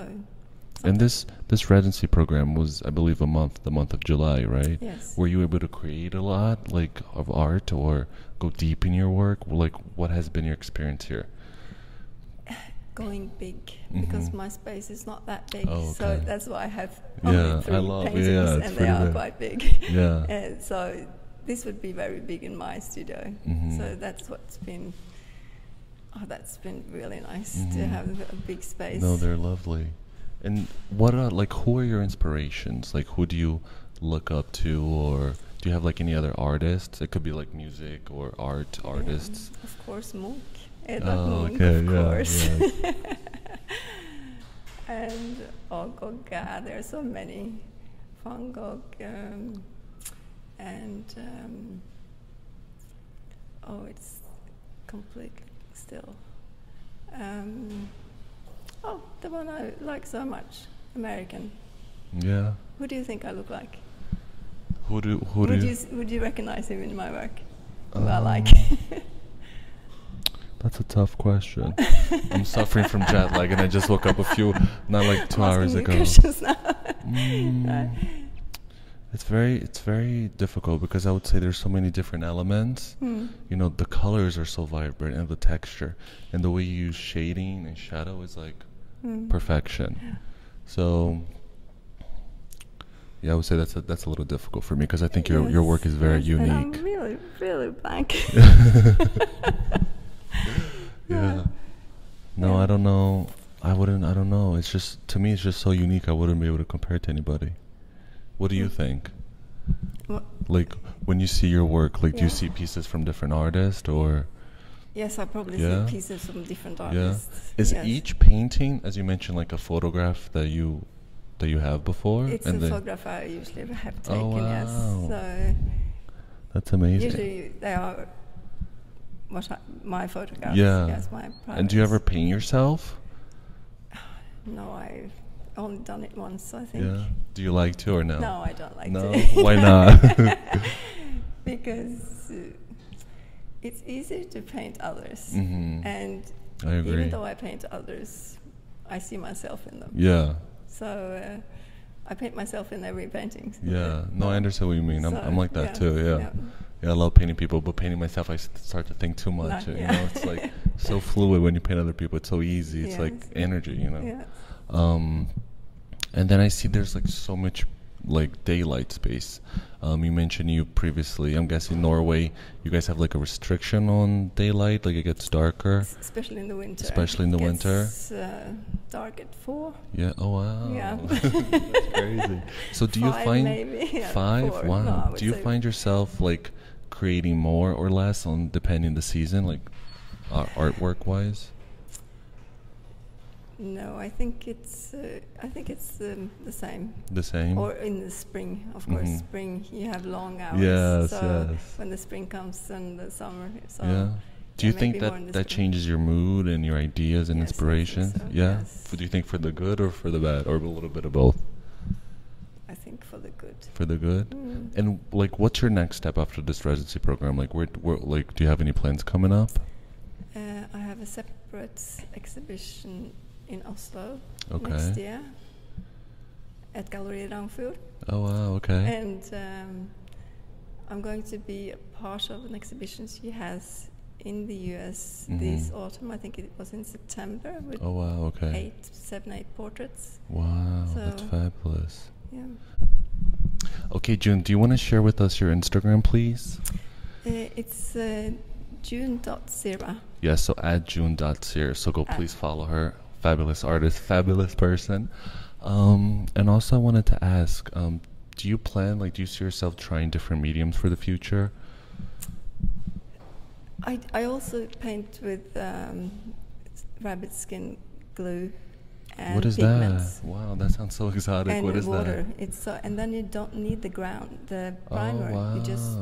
And this this residency program was, I believe, a month, the month of July, right? Yes. Were you able to create a lot, like, of art, or go deep in your work? Like, what has been your experience here? going big because Mhm. my space is not that big, Oh, so that's why I have Yeah, only I three love- paintings, yeah, and they are big. quite big. Yeah. and so this would be very big in my studio. Mhm. So that's what's been. Oh, that's been really nice to Mhm. have a big space. No, they're lovely. And what are like who are your inspirations? Like who do you look up to or do you have like any other artists? It could be like music or art Yeah, artists. Of course, Munch. Edvard Oh, okay, of yeah, course. yes. and oh God, God, there are so many. Van Gogh um, and um, oh, it's completely still. Um, oh, the one I like so much, American. Yeah. Who do you think I look like? Who do who do would you, you would you recognize him in my work? Who I like. Um, That's a tough question. I'm suffering from jet lag and I just woke up a few not like 2 I'm hours ago. Mm, it's very it's very difficult because I would say there's so many different elements. Hmm. you know the colors are so vibrant and the texture and the way you use shading and shadow is like Hmm. perfection. So yeah i would say that's a, that's a little difficult for me because i think your your work is very yes, and I'm unique. really, really blank. yeah. No Yeah. i don't know. I wouldn't i don't know. It's just to me it's just so unique i wouldn't be able to compare it to anybody. What do you Mm. think? Wha- like when you see your work like do you see pieces from different artists or yes, I probably Yeah. see pieces from different Yeah. artists. Is yes. each painting, as you mentioned, like a photograph that you that you have before? It's a and then- photograph I usually have Oh, taken. Yes, so That's amazing. usually they are what I, my photographs. Yeah. Yes, my. and do you ever paint yourself? No, I've only done it once. I think. Yeah. Do you like to or no? No, I don't like No? to. Why not? because uh, it's easier to paint others, Mhm. and I agree. even though I paint others, I see myself in them. Yeah. So uh, I paint myself in every painting. Yeah. No, I understand what you mean. I'm, So, I'm like that yeah, too. Yeah. yeah. yeah. I love painting people, but painting myself, I start to think too much. No, You yeah. know, it's like so fluid when you paint other people. It's so easy. It's like Yes. energy. You know. Yeah. Um, and then I see there's like so much like daylight space. Um, you mentioned you previously. I'm guessing Norway. You guys have like a restriction on daylight, like it gets darker. S- Especially in the winter. Especially in the winter? It's uh, dark at four. Yeah. Oh wow. Yeah. That's crazy. So do you Five find maybe, yeah, five? four. Wow. No, do you find yourself like creating more or less on depending the season, like uh, artwork wise? No, I think it's uh, I think it's um, the same. The same. Or in the spring, of course. Mhm. Spring, you have long hours. Yes, so yes. when the spring comes and the summer, so yeah. Do you think maybe more in that that changes your mood and your ideas and Yes, I think inspirations? so, Yeah. yes. Do you think for the good or for the bad, or a little bit of both? I think for the good. For the good. Mm. And like, what's your next step after this residency program? Like, where, where, like, do you have any plans coming up? Uh, I have a separate exhibition in Oslo Okay. next year at Gallery Rangfjord. Oh wow. Okay. And um, I'm going to be a part of an exhibition she has in the US this Mhm. autumn. I think it was in September with oh wow. Okay. eight, seven, eight portraits. Wow. that's fabulous. Yeah. Okay, June. Do you want to share with us your Instagram, please? Uh, it's uh, June.zera. Yes. So at June.sear. So go At- please follow her. Fabulous artist, fabulous person. Um, and also, I wanted to ask, um, do you plan, like, do you see yourself trying different mediums for the future? I, I also paint with um, rabbit skin glue and what is pigments. that? Wow, that sounds so exotic. And what is water. that? It's so, and then you don't need the ground, the primer. Oh wow. You just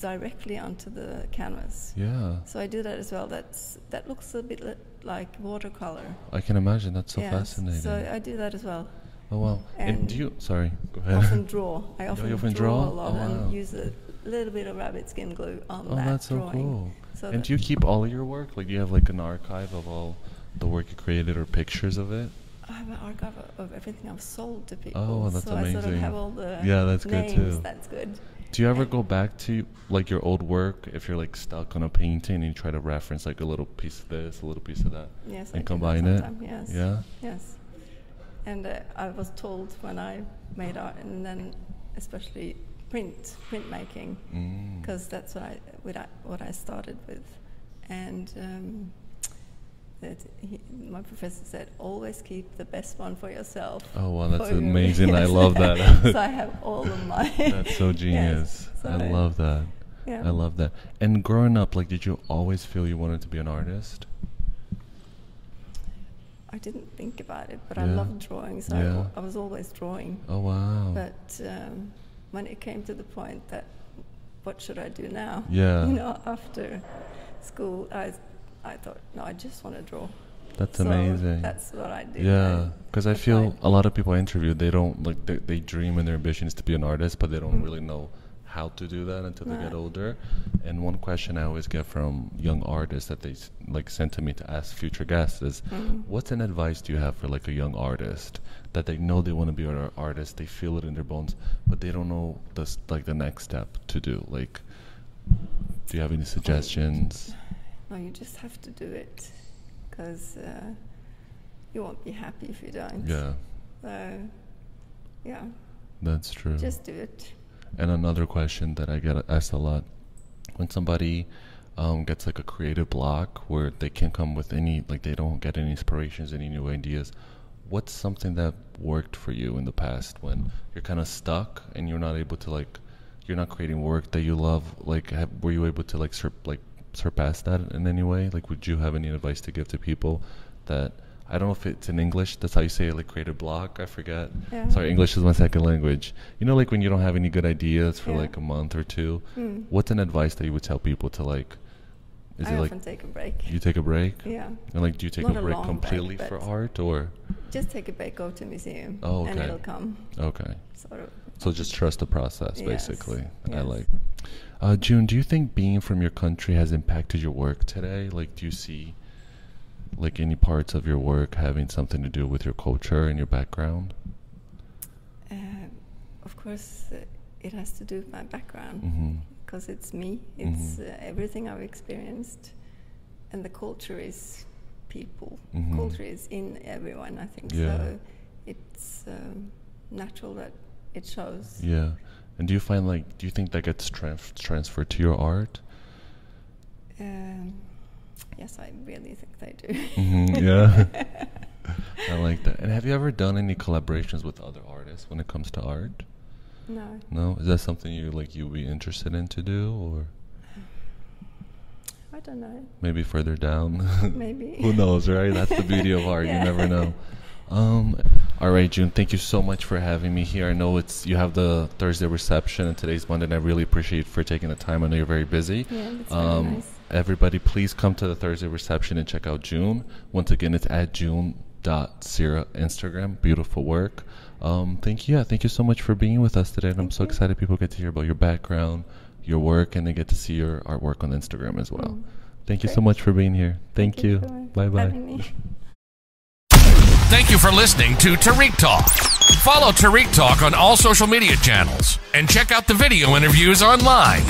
directly onto the canvas. yeah. So I do that as well. That's that looks a bit li- like watercolor. I can imagine. That's so Yes, fascinating. So I do that as well. oh wow. And, and do you? Sorry. Go ahead. often draw. I often, often draw, draw? a lot Oh, wow. and use a little bit of rabbit skin glue on Oh, that that's so cool. So and do you keep all of your work? Like, do you have like an archive of all the work you created or pictures of it? I have an archive of- everything I've sold to people. Oh, that's so I sort of have all the Yeah, that's good names. too. That's good. Do you ever go back to like your old work if you're like stuck on a painting and you try to reference like a little piece of this, a little piece of that, Yes, I and that combine it? Yes. Yeah. Yes. And uh, I was told when I made art, and then especially print printmaking, Mm. because that's what I, what I what I started with, and um, that he, my professor said always keep the best one for yourself. Oh wow, that's for you." amazing. I love that. so I have all of my. That's so Yes. genius. So I love that. Yeah. I love that. And growing up, like, did you always feel you wanted to be an artist? I didn't think about it, but I loved drawing, so I Yeah. wa- I, was always drawing. Oh wow. But um, when it came to the point that what should I do now? Yeah. You know, after school, I, I thought, no, I just want to draw. That's So amazing. That's what I did. Yeah, because I feel a lot of people I interview, they don't like they, they dream and their ambition is to be an artist, but they don't Mm. really know how to do that until they get older. And one question I always get from young artists that they like send to me to ask future guests is, Mhm. "What's an advice do you have for like a young artist that they know they want to be an artist, they feel it in their bones, but they don't know the like the next step to do? Like, do you have any suggestions? No, you just have to do it, because uh, you won't be happy if you don't. Yeah, So, yeah, that's true. just do it. And another question that I get asked a lot when somebody um, gets like a creative block where they can't come with any, like they don't get any inspirations, any new ideas. What's something that worked for you in the past when you're kind of stuck and you're not able to like, you're not creating work that you love? Like, have, were you able to like sur- like surpass that in any way? Like, would you have any advice to give to people that? I don't know if it's in English. That's how you say it, like a block. I forget. Yeah. Sorry, English is my second language. You know, like when you don't have any good ideas for Yeah. like a month or two. Mm. What's an advice that you would tell people to like? Is I it like often take a break. you take a break? Yeah. And like, do you take Not a a break long completely break, for art or? Just take a break, go to museum, Oh, and okay. it'll come. Okay. Sort of. So just trust the process, Yes, basically. I like. Uh, June, do you think being from your country has impacted your work today? Like, do you see like any parts of your work having something to do with your culture and your background? Uh, of course, uh, it has to do with my background hmm because it's me. It's uh, everything I've experienced, and the culture is people. Mhm. Culture is in everyone. I think Yeah. so. It's um, natural that it shows. Yeah. And do you find like do you think that gets trans- transferred to your art? Um, yes, I really think they do. hmm yeah. I like that. And have you ever done any collaborations with other artists when it comes to art? no, No. Is that something you like you'd be interested in to do, or I don't know. maybe further down? Maybe. Who knows, right? That's the beauty of art. Yeah. You never know. Um, all right, June. Thank you so much for having me here. I know it's you have the Thursday reception and today's Monday, and I really appreciate for taking the time. I know you're very busy. Yeah, that's Um, nice. Everybody, please come to the Thursday reception and check out June. Once again, it's at June.Sierra Instagram. Beautiful work. Um, thank you. Yeah, thank you so much for being with us today. And I'm so you. excited people get to hear about your background, your work, and they get to see your artwork on Instagram as well. Mm. Thank you so much for being here. Thank, you. for Bye bye. Thank you for listening to Tarik Talk. Follow Tarik Talk on all social media channels and check out the video interviews online.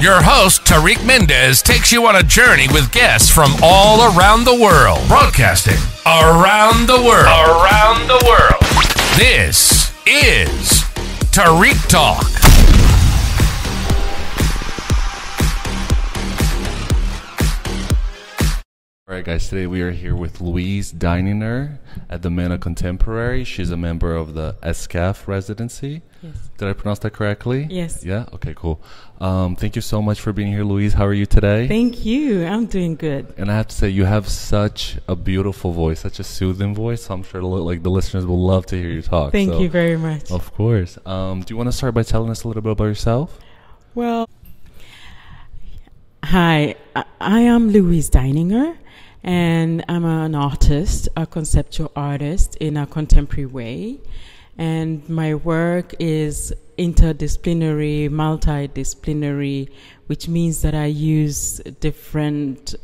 Your host, Tarik Mendes, takes you on a journey with guests from all around the world. Broadcasting around the world. Around the world. This is Tarik Talk. All right, guys. Today we are here with Louise Dininger at the Mana Contemporary. She's a member of the ESKFF residency. Yes. Did I pronounce that correctly? Yes. Yeah. Okay. Cool. Um, thank you so much for being here, Louise. How are you today? Thank you. I'm doing good. and I have to say, you have such a beautiful voice, such a soothing voice. So I'm sure the, like the listeners will love to hear you talk. Thank so- you very much. Of course. Um, do you want to start by telling us a little bit about yourself? Well, hi, I, I am Louise Dininger, and I'm an artist, a conceptual artist in a contemporary way. And my work is interdisciplinary, multidisciplinary, which means that I use different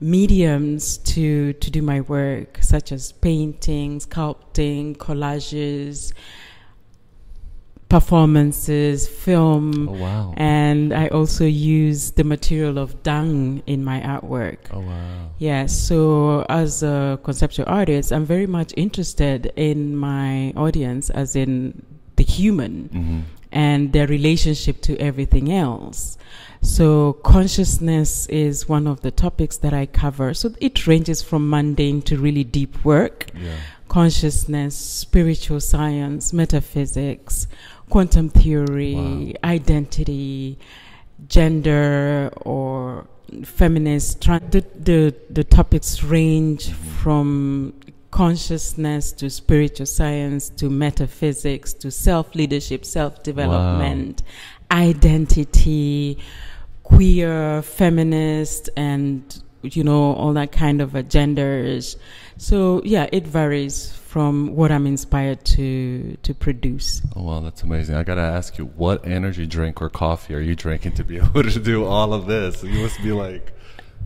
mediums to, to do my work, such as painting, sculpting, collages, performances, film, Oh wow. and I also use the material of dung in my artwork. Oh wow. Yes, so as a conceptual artist, I'm very much interested in my audience, as in the human hmm and their relationship to everything else. So, consciousness is one of the topics that I cover. So, it ranges from mundane to really deep work Yeah. consciousness, spiritual science, metaphysics, quantum theory, Wow. identity, gender, or feminist. The, the, the topics range mm-hmm. from consciousness to spiritual science to metaphysics to self leadership, self development, identity, queer, feminist, and you know all that kind of agendas. So yeah, it varies from what I'm inspired to to produce. Oh wow, that's amazing. I gotta ask you, what energy drink or coffee are you drinking to be able to do all of this? You must be like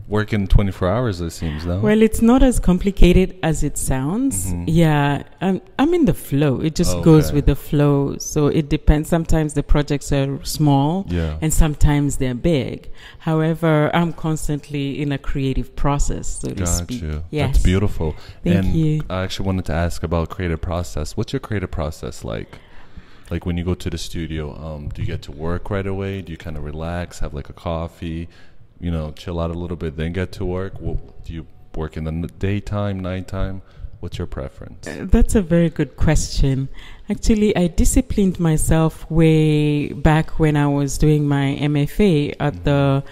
working 24 hours. It seems, no? Well, it's not as complicated as it sounds. Mhm. Yeah, I'm, I'm in the flow. It just goes with the flow. So it depends. Sometimes the projects are small yeah. and sometimes they're big. However, I'm constantly in a creative process, so to speak. you. Yes. That's beautiful. Thank and you. I actually wanted to ask about creative process. What's your creative process like? Like when you go to the studio, um, do you get to work right away? Do you kind of relax, have like a coffee, you know, chill out a little bit, then get to work? What, do you work in the daytime, nighttime? What's your preference? Uh, That's a very good question. Actually, I disciplined myself way back when I was doing my MFA at the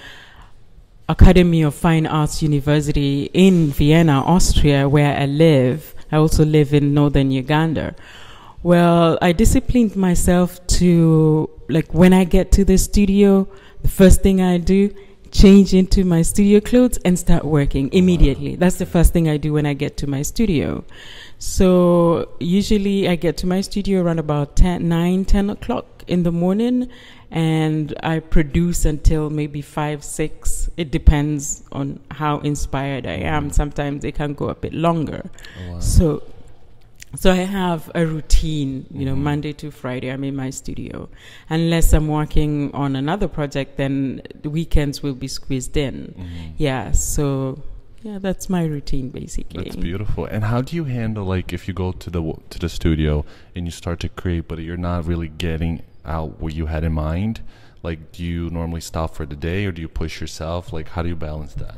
Academy of Fine Arts University in Vienna, Austria, where I live. I also live in northern Uganda. Well, I disciplined myself to, like, when I get to the studio, the first thing I do, change into my studio clothes and start working immediately. That's the first thing I do when I get to my studio. So usually I get to my studio around about 10, 9, 10 o'clock in the morning and I produce until maybe 5, 6. It depends on how inspired I am. Mm. Sometimes it can go a bit longer. Oh, wow. So so I have a routine, you know, Mhm. Monday to Friday I'm in my studio. Unless I'm working on another project, then the weekends will be squeezed in. Mhm. Yeah, so yeah, that's my routine basically. That's beautiful. And how do you handle like if you go to the to the studio and you start to create, but you're not really getting out what you had in mind? Like, do you normally stop for the day, or do you push yourself? Like, how do you balance that?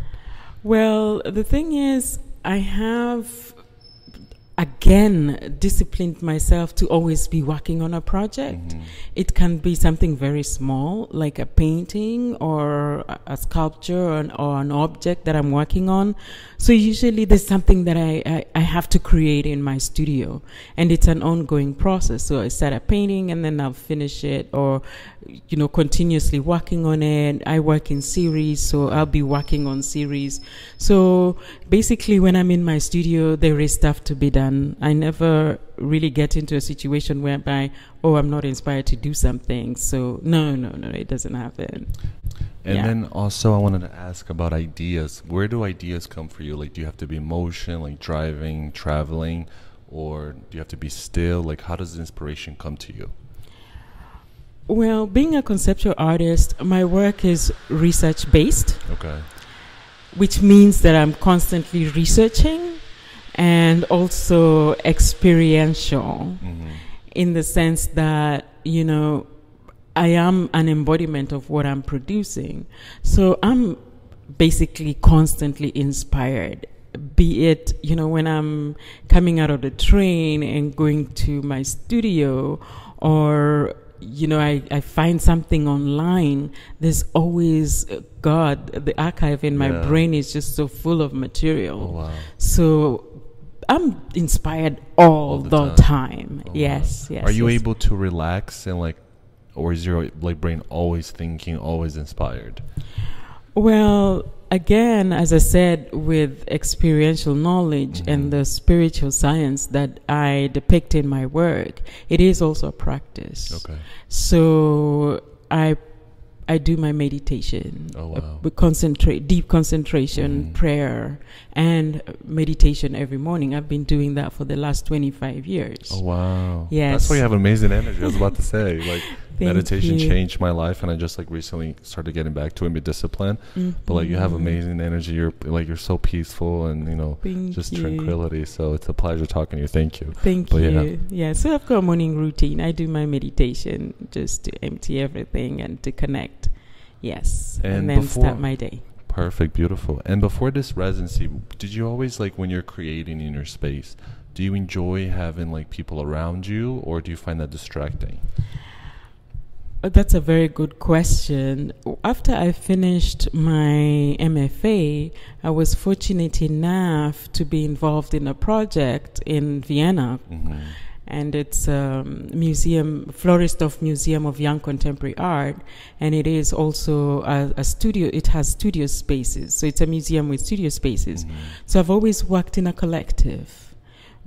Well, the thing is, I have again disciplined myself to always be working on a project. Mhm. It can be something very small, like a painting or a, a sculpture or an, or an object that I'm working on. So usually there's something that I, I, I have to create in my studio, and it's an ongoing process. So I start a painting and then I'll finish it, or you know, continuously working on it. I work in series, so I'll be working on series. So basically, when I'm in my studio, there is stuff to be done. I never really get into a situation whereby, oh, I'm not inspired to do something. So no, no, no, it doesn't happen. And Yeah. then also, I wanted to ask about ideas. Where do ideas come for you? Like, do you have to be in motion, like driving, traveling, or do you have to be still? Like, how does inspiration come to you? Well, being a conceptual artist, my work is research based. Okay. which means that I'm constantly researching and also experiential hmm in the sense that, you know, I am an embodiment of what I'm producing. So I'm basically constantly inspired. Be it, you know, when I'm coming out of the train and going to my studio or you know, I, I find something online, there's always uh, God, the archive in my Yeah. brain is just so full of material. Oh wow. So I'm inspired all, All the the, time. time. Oh, wow. yes, yes. Are you yes. able to relax and like, or is your like brain always thinking, always inspired? Well, again, as I said, with experiential knowledge Mhm. and the spiritual science that I depict in my work, it is also a practice. Okay. So I I do my meditation. Oh, uh, wow. with concentrate, deep concentration, Mhm. prayer, and meditation every morning. I've been doing that for the last 25 years. Oh wow. Yes. That's why you have amazing energy. I was about to say like Thank meditation you. changed my life, and I just like recently started getting back to it with discipline. But like you have Mhm. amazing energy. You're like you're so peaceful and you know Thank just you. tranquility. So it's a pleasure talking to you. Thank you. Thank But you. yeah. Yeah. so I've got a morning routine. I do my meditation just to empty everything and to connect. Yes, and, And then before- start my day. Perfect, beautiful. And before this residency, did you always like when you're creating in your space? Do you enjoy having like people around you, or do you find that distracting? Uh, That's a very good question. After I finished my MFA, I was fortunate enough to be involved in a project in Vienna, hmm and it's um, museum Floristoff Museum of Young Contemporary Art, and it is also a, a studio. It has studio spaces, so it's a museum with studio spaces. Mm-hmm. So I've always worked in a collective,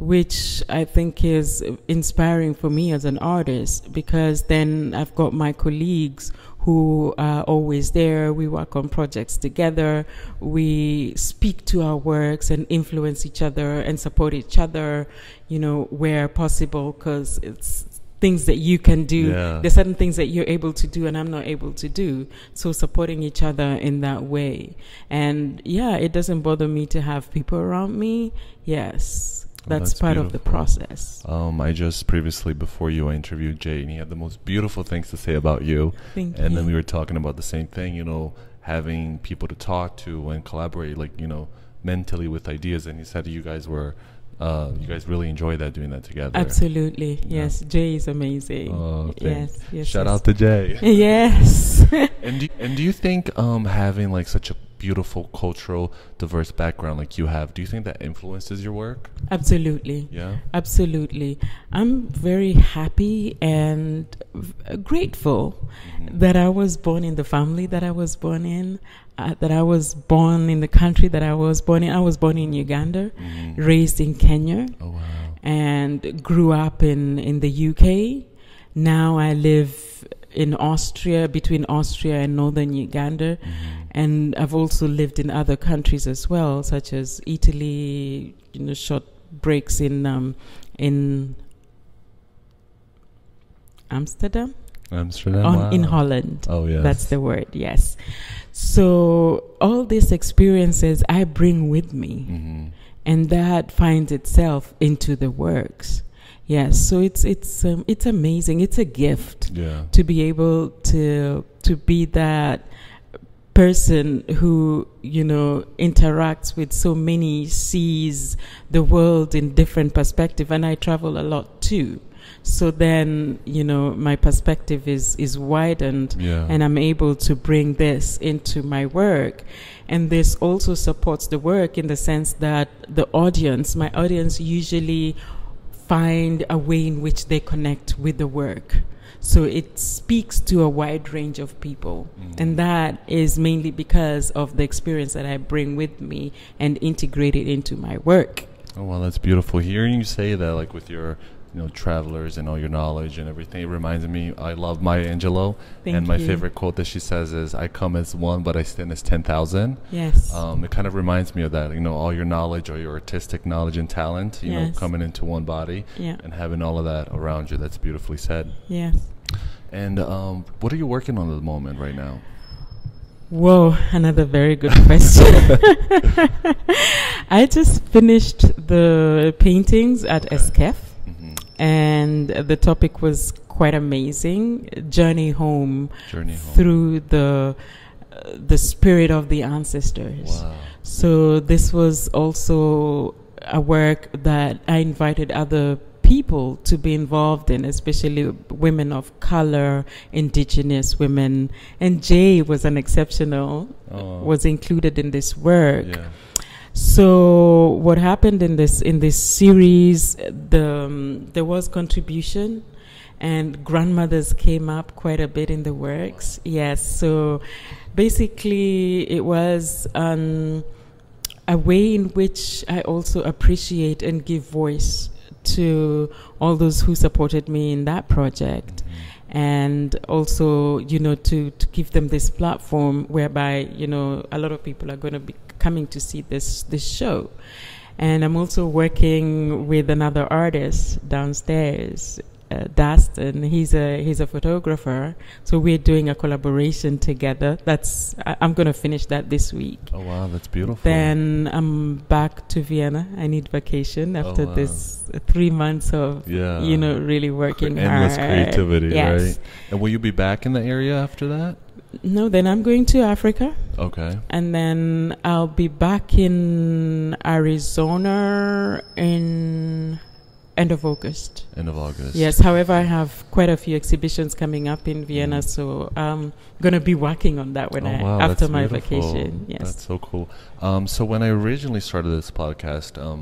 which I think is inspiring for me as an artist because then I've got my colleagues who are always there. We work on projects together. We speak to our works and influence each other and support each other, you know, where possible because it's things that you can do. Yeah. There's certain things that you're able to do and I'm not able to do. So supporting each other in that way. And yeah, it doesn't bother me to have people around me. Yes. That's, that's part of the process. Um, I just previously before you I interviewed Jay, and he had the most beautiful things to say about you. Thank and you. then we were talking about the same thing, you know, having people to talk to and collaborate, like you know, mentally with ideas. And he said you guys were, uh, you guys really enjoy that doing that together. Absolutely. Yeah. Yes. Jay is amazing. Oh, yes. Yes. Shout yes. out to Jay. Yes. and do, and do you think um having like such a beautiful cultural diverse background like you have do you think that influences your work Absolutely. yeah Absolutely. I'm very happy and v- grateful that I was born in the family that I was born in, uh, that I was born in the country that I was born in. I was born in Uganda, raised in Kenya, oh wow and grew up in, in the UK. Now I live in Austria, between Austria and northern Uganda. And I've also lived in other countries as well, such as Italy, you know, short breaks in um, in Amsterdam, amsterdam on, wow. in Holland. oh yeah That's the word, yes. So all these experiences I bring with me hmm and that finds itself into the works. Yes, so it's it's um, it's amazing. It's a gift yeah to be able to to be that person who you know interacts with so many sees the world in different perspective and i travel a lot too so then you know my perspective is is widened Yeah. and i'm able to bring this into my work and this also supports the work in the sense that the audience my audience usually find a way in which they connect with the work. So it speaks to a wide range of people. Mm. And that is mainly because of the experience that I bring with me and integrate it into my work. Oh well, that's beautiful. Hearing you say that, like with your, you know, travelers and all your knowledge and everything, it reminds me. I love Maya Angelou, Thank and my you. favorite quote that she says is, "I come as one, but I stand as ten thousand. Yes. Um, it kind of reminds me of that. You know, all your knowledge, or your artistic knowledge and talent, you know, coming into one body yeah. and having all of that around you. That's beautifully said. Yes. And um, what are you working on at the moment right now? Whoa, another very good question. I just finished the paintings at Okay. And the topic was quite amazing journey home Journey home. through the uh, the spirit of the ancestors Wow. so this was also a work that i invited other people to be involved in especially women of color indigenous women and jay was an exceptional Oh. was included in this work Yeah. so what happened in this in this series? The um, there was contribution, and grandmothers came up quite a bit in the works. Yes, so basically it was um, a way in which I also appreciate and give voice to all those who supported me in that project. And also you know to to give them this platform whereby you know a lot of people are going to be coming to see this this show. And i'm also working with another artist downstairs uh, Daston, he's a he's a photographer, so we're doing a collaboration together. That's I, I'm gonna finish that this week. Oh wow, that's beautiful. Then I'm back to Vienna. I need vacation after Oh, wow. this three months of yeah, you know really working endless hard. creativity, yes. right? And will you be back in the area after that? No, then I'm going to Africa, Okay. and then I'll be back in Arizona in end of August. End of August. Yes. However, I have quite a few exhibitions coming up in Vienna, Mm. so I'm gonna be working on that when oh, I wow, after my beautiful. vacation. Yes. That's so cool. Um, so when I originally started this podcast, um,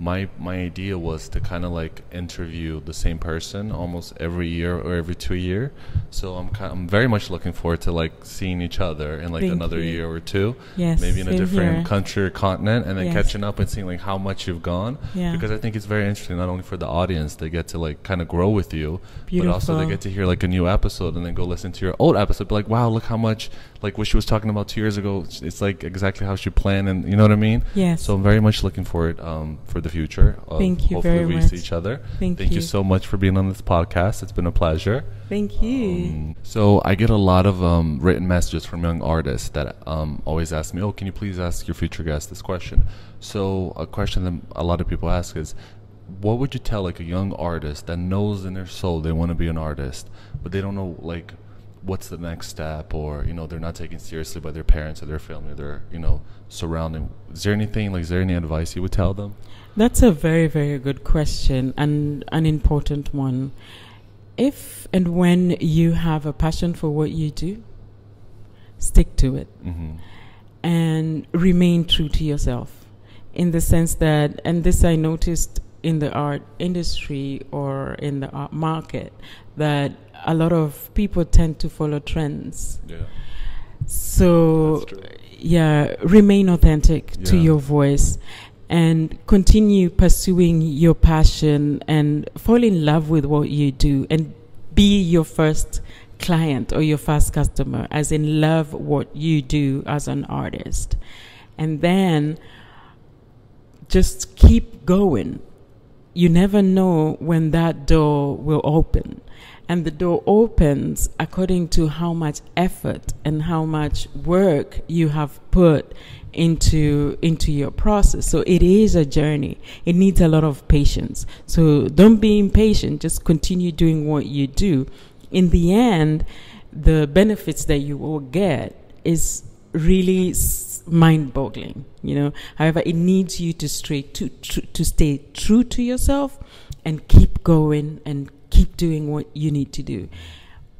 my my idea was to kind of like interview the same person almost every year or every two year. So I'm ki- I'm very much looking forward to like seeing each other in like Thank another you. year or two, yes. maybe in a different here. country or continent, and then Yes. catching up and seeing like how much you've gone. Yeah. Because I think it's very interesting not only for the audience they get to like kind of grow with you, but also they get to hear like a new episode and then go listen to your old episode. Be like, wow, look how much like what she was talking about two years ago. It's, like exactly how she planned, and you know what I mean. Yes. So I'm very much looking forward um, for the future. Of Thank you hopefully very we much. see each other. Thank, you. Thank you. you so much for being on this podcast. It's been a pleasure. Thank you. Um, so I get a lot of um, written messages from young artists that um, always ask me, "Oh, can you please ask your future guest this question?" So a question that a lot of people ask is, "What would you tell like a young artist that knows in their soul they want to be an artist, but they don't know like what's the next step, or you know they're not taken seriously by their parents or their family, or their you know surrounding? Is there anything like is there any advice you would tell them?" That's a very, very good question and an important one. If and when you have a passion for what you do, stick to it. hmm and remain true to yourself in the sense that, and this I noticed in the art industry or in the art market, that a lot of people tend to follow trends. Yeah. So, yeah, remain authentic to your voice and continue pursuing your passion and fall in love with what you do and be your first client or your first customer, as in love what you do as an artist. And then just keep going. You never know when that door will open. And the door opens according to how much effort and how much work you have put into into your process. So it is a journey. It needs a lot of patience. So don't be impatient. Just continue doing what you do. In the end, the benefits that you will get is really mind-boggling. You know. However, it needs you to stay to, to to stay true to yourself and keep going and keep doing what you need to do.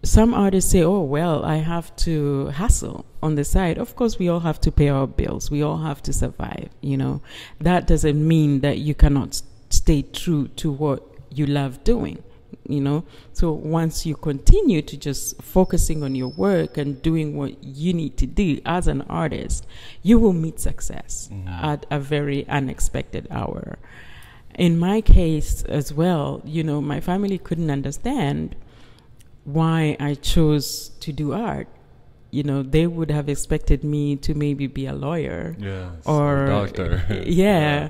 Some artists say, "Oh well, I have to hustle on the side." Of course, we all have to pay our bills. We all have to survive. You know, that doesn't mean that you cannot stay true to what you love doing. You know, so once you continue to just focusing on your work and doing what you need to do as an artist, you will meet success mm-hmm. at a very unexpected hour in my case as well, you know, my family couldn't understand why I chose to do art. You know, they would have expected me to maybe be a lawyer Yeah. or doctor. yeah,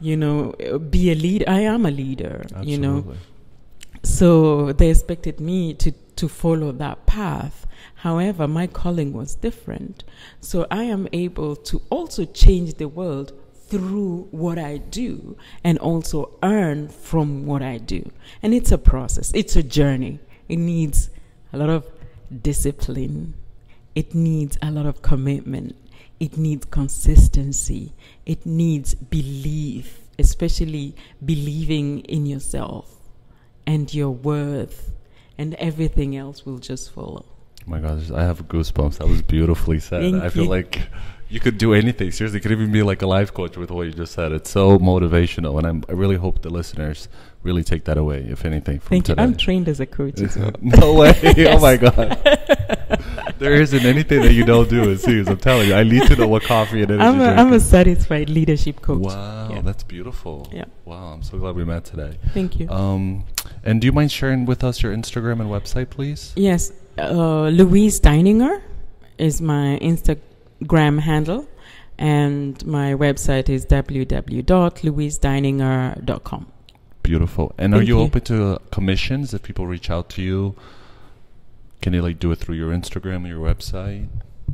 you know, be a leader. I am a leader, you know. So they expected me to, to follow that path. However, my calling was different. So I am able to also change the world through what I do and also earn from what I do. And it's a process, it's a journey. It needs a lot of discipline, it needs a lot of commitment, it needs consistency, it needs belief, especially believing in yourself and your worth, and everything else will just follow. Oh my gosh, I have goosebumps. That was beautifully said. Thank I feel you. like you could do anything. Seriously, you could even be like a life coach with what you just said. It's so motivational, and I'm, I really hope the listeners really take that away, if anything, from Thank today. you. I'm trained as a coach as well. no way! Oh my god! there isn't anything that you don't do. It seems. I'm telling you. I need to know what coffee and energy I'm a, drink I'm a satisfied leadership coach. Wow, Yeah. that's beautiful. Yeah. Wow, I'm so glad we met today. Thank you. Um, and do you mind sharing with us your Instagram and website, please? Yes, uh, Louise Deininger is my Instagram handle, and my website is www.louisedeininger.com. Beautiful. And are you, you. open to uh, commissions if people reach out to you? Can you like do it through your Instagram or your website?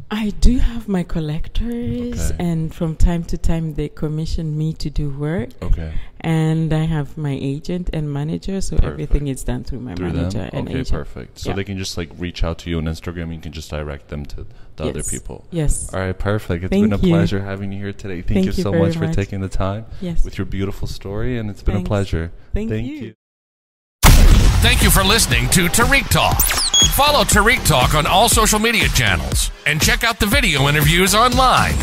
I do have my collectors, Okay. and from time to time they commission me to do work. Okay. And I have my agent and manager, so Perfect. everything is done through my Through manager them? and Okay, agent. perfect. So Yeah. they can just like reach out to you on Instagram and you can just direct them to the other people. Yes. All right, perfect. It's Thank been a you. pleasure having you here today. Thank, Thank you you so very much for much. taking the time Yes. with your beautiful story, and it's been a pleasure. Thank you. Thank you for listening to Tarik Talk. Follow Tarik Talk on all social media channels and check out the video interviews online.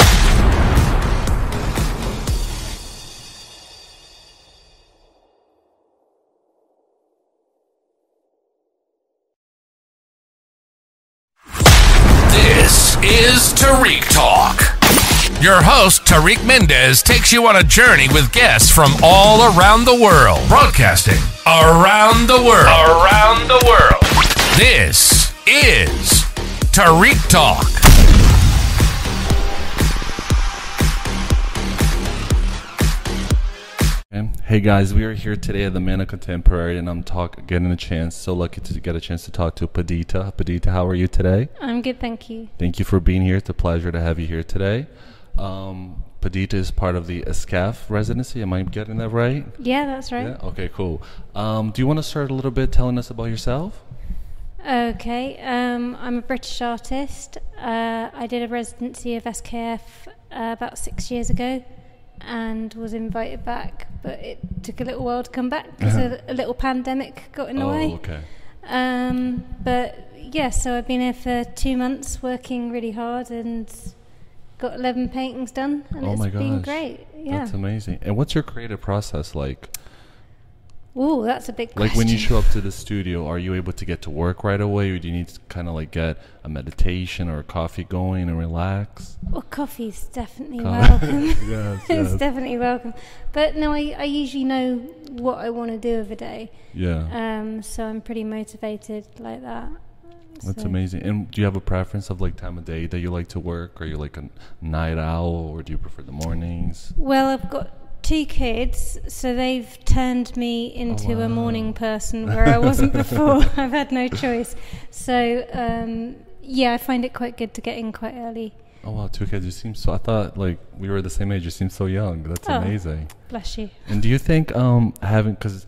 This is Tarik Talk. Your host, Tarik Mendes, takes you on a journey with guests from all around the world, broadcasting around the world. Around the world. This is Tarik Talk. Hey guys, we are here today at the Mana Contemporary, and I'm talk getting a chance. So lucky to get a chance to talk to Perdita. Perdita, how are you today? I'm good, thank you. Thank you for being here. It's a pleasure to have you here today. Um, Padita is part of the ESKFF residency. Am I getting that right? Yeah, that's right. Yeah. Okay. Cool. Um, do you want to start a little bit telling us about yourself? Okay, um, I'm a British artist. Uh, I did a residency of ESKFF uh, about six years ago and was invited back, but it took a little while to come back because a, a little pandemic got in the oh, way. okay. Um, but yeah, so I've been here for two months working really hard and got 11 paintings done, and oh it's my been great. Yeah. That's amazing. And what's your creative process like? Ooh, that's a big Like question. when you show up to the studio, are you able to get to work right away, or do you need to kind of like get a meditation or a coffee going and relax? Well, coffee's definitely Co- welcome. yes, it's yes. definitely welcome. But no, I, I usually know what I want to do of a day. Yeah, Um, so I'm pretty motivated like that. that's So- amazing. And do you have a preference of like time of day that you like to work? Are you like a night owl, or do you prefer the mornings? Well, I've got two kids, so they've turned me into wow. a morning person where I wasn't before. I've had no choice. So, um, yeah, I find it quite good to get in quite early. Oh wow, two kids. You seem so. I thought like we were the same age. You seem so young. That's Oh. amazing. Bless you. And do you think um having because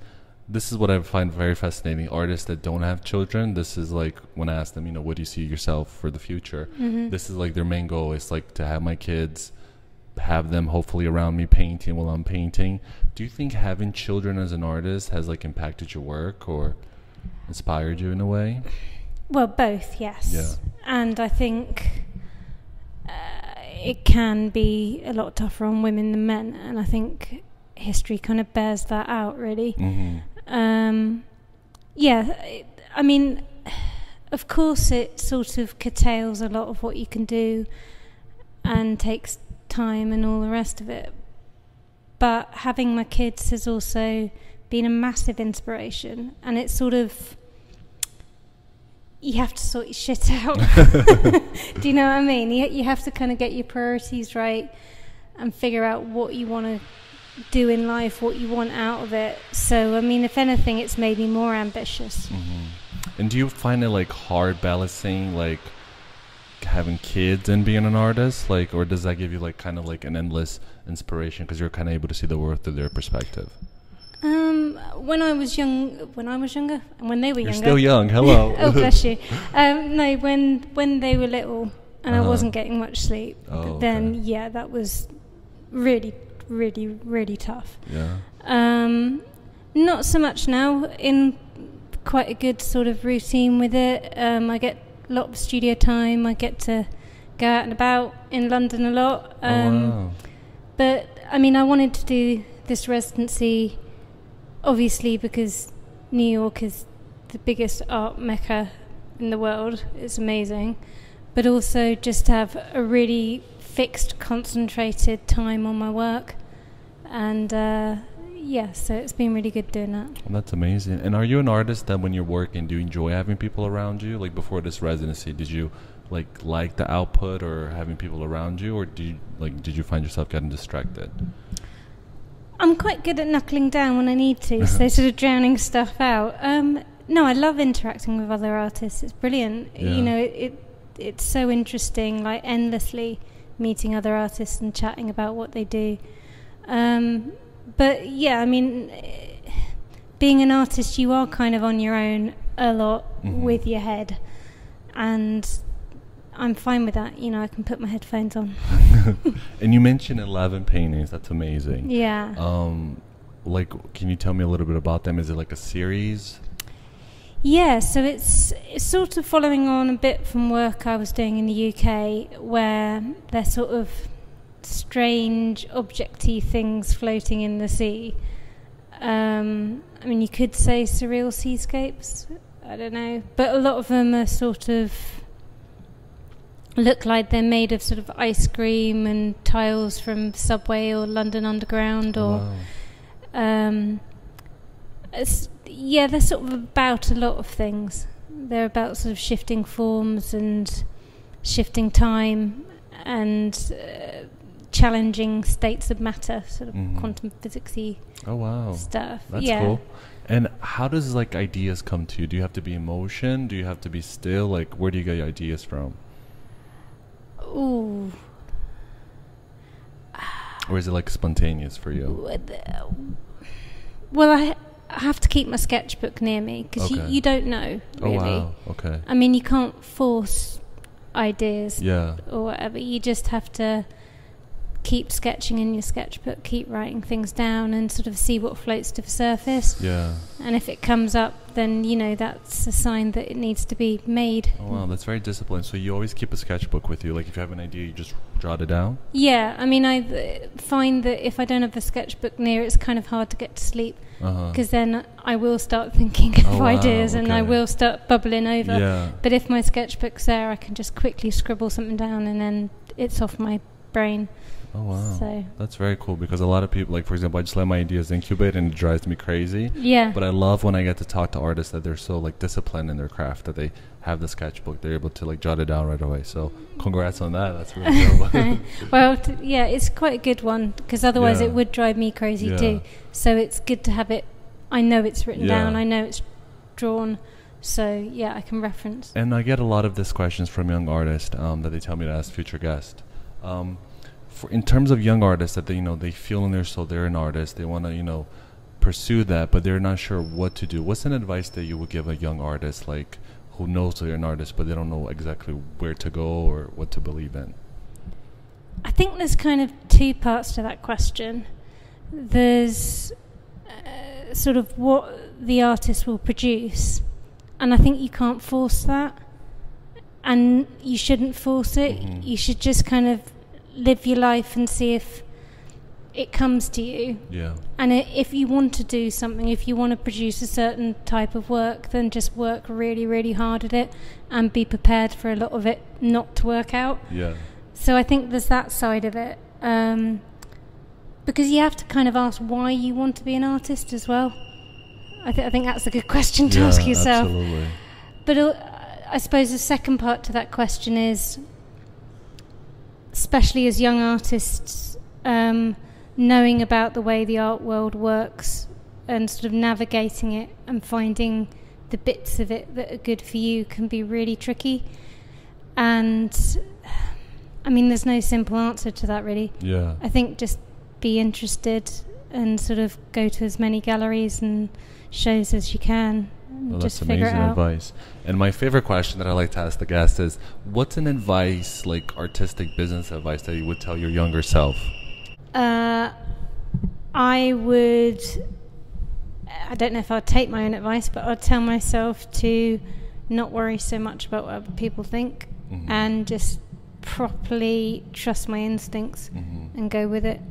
this is what I find very fascinating. Artists that don't have children, this is like when I ask them, you know, what do you see yourself for the future? Mhm. This is like their main goal. It's like to have my kids, have them hopefully around me painting while I'm painting. Do you think having children as an artist has like impacted your work or inspired you in a way? Well, both, yes. Yeah. And I think uh, it can be a lot tougher on women than men, and I think history kind of bears that out, really. Mm-hmm. Um, yeah, it, I mean, of course, it sort of curtails a lot of what you can do and takes time and all the rest of it. But having my kids has also been a massive inspiration, and it's sort of you have to sort your shit out. Do you know what I mean? You, you have to kind of get your priorities right and figure out what you want to do in life, what you want out of it. So, I mean, if anything, it's made me more ambitious. Mm-hmm. And do you find it like hard balancing like having kids and being an artist, like, or does that give you like kind of like an endless inspiration because you're kind of able to see the world through their perspective? Um, when I was young, when I was younger, and when they were You're younger. still young. Hello. oh, bless you. Um, no, when when they were little and I Uh-huh. wasn't getting much sleep, Oh, then okay. yeah, that was really, really, really tough. yeah. Um, not so much now. In quite a good sort of routine with it. Um, I get a lot of studio time. I get to go out and about in London a lot. Um, oh wow. But I mean, I wanted to do this residency, obviously because New York is the biggest art mecca in the world. It's amazing, but also just to have a really fixed, concentrated time on my work, and uh, yeah, so it's been really good doing that. That's amazing. And are you an artist that when you're working, do you enjoy having people around you? Like before this residency, did you like like the output or having people around you, or did you like did you find yourself getting distracted? I'm quite good at knuckling down when I need to, so sort of drowning stuff out. Um, no, I love interacting with other artists. It's brilliant. Yeah. You know, it, it it's so interesting, like endlessly meeting other artists and chatting about what they do. Um, but yeah, I mean, being an artist, you are kind of on your own a lot Mhm. with your head, and I'm fine with that. You know, I can put my headphones on. and you mentioned 11 paintings. That's amazing. Yeah. Um, like, can you tell me a little bit about them? Is it like a series? Yeah, so it's it's sort of following on a bit from work I was doing in the UK, where they're sort of strange, objecty things floating in the sea. Um, I mean, you could say surreal seascapes. I don't know, but a lot of them are sort of look like they're made of sort of ice cream and tiles from Subway or London Underground or. Wow. Um, yeah, they're sort of about a lot of things. They're about sort of shifting forms and shifting time and uh, challenging states of matter, sort of Mhm. quantum physicsy Oh wow. stuff. That's yeah. cool. And how does like ideas come to you? Do you have to be in motion? Do you have to be still? Like, where do you get your ideas from? Ooh. Or is it like spontaneous for you? Well, I I have to keep my sketchbook near me because Okay. you, you don't know Oh wow. Okay. I mean, you can't force ideas Yeah. or whatever. You just have to keep sketching in your sketchbook, keep writing things down, and sort of see what floats to the surface. Yeah. And if it comes up, then you know that's a sign that it needs to be made. Oh wow, that's very disciplined. So you always keep a sketchbook with you. Like if you have an idea, you just jot it down. Yeah, I mean, I find that if I don't have the sketchbook near, it's kind of hard to get to sleep Uh-huh. because then I will start thinking of Oh, wow, ideas and I will start bubbling over. Yeah. But if my sketchbook's there, I can just quickly scribble something down and then it's off my brain. Oh wow. So That's very cool because a lot of people, like for example, I just let my ideas incubate and it drives me crazy. yeah, But I love when I get to talk to artists that they're so like disciplined in their craft that they have the sketchbook, they're able to like jot it down right away. So congrats on that. That's really dope. well, t- yeah, it's quite a good one because otherwise Yeah. it would drive me crazy Yeah. too. So it's good to have it. I know it's written Yeah. down. I know it's drawn. So yeah, I can reference. And I get a lot of these questions from young artists um, that they tell me to ask future guests. Um, for in terms of young artists that they you know they feel in their soul they're an artist, they want to you know pursue that, but they're not sure what to do. What's an advice that you would give a young artist like who knows they're an artist but they don't know exactly where to go or what to believe in? I think there's kind of two parts to that question. There's uh, sort of what the artist will produce, and I think you can't force that, and you shouldn't force it. Mhm. You should just kind of live your life and see if it comes to you. Yeah. And if you want to do something, if you want to produce a certain type of work, then just work really, really hard at it and be prepared for a lot of it not to work out. Yeah. So I think there's that side of it. Um, because you have to kind of ask why you want to be an artist as well. I, th- I think that's a good question to yeah, ask yourself. Absolutely. But uh, I suppose the second part to that question is, especially as young artists, um, knowing about the way the art world works and sort of navigating it and finding the bits of it that are good for you can be really tricky. And I mean, there's no simple answer to that, really. Yeah. I think just be interested and sort of go to as many galleries and shows as you can. Well, just that's figure amazing advice. And my favorite question that I like to ask the guests is, what's an advice, like artistic business advice, that you would tell your younger self? Uh, I would. I don't know if I'd take my own advice, but I'd tell myself to not worry so much about what other people think Mhm. and just properly trust my instincts Mhm. and go with it.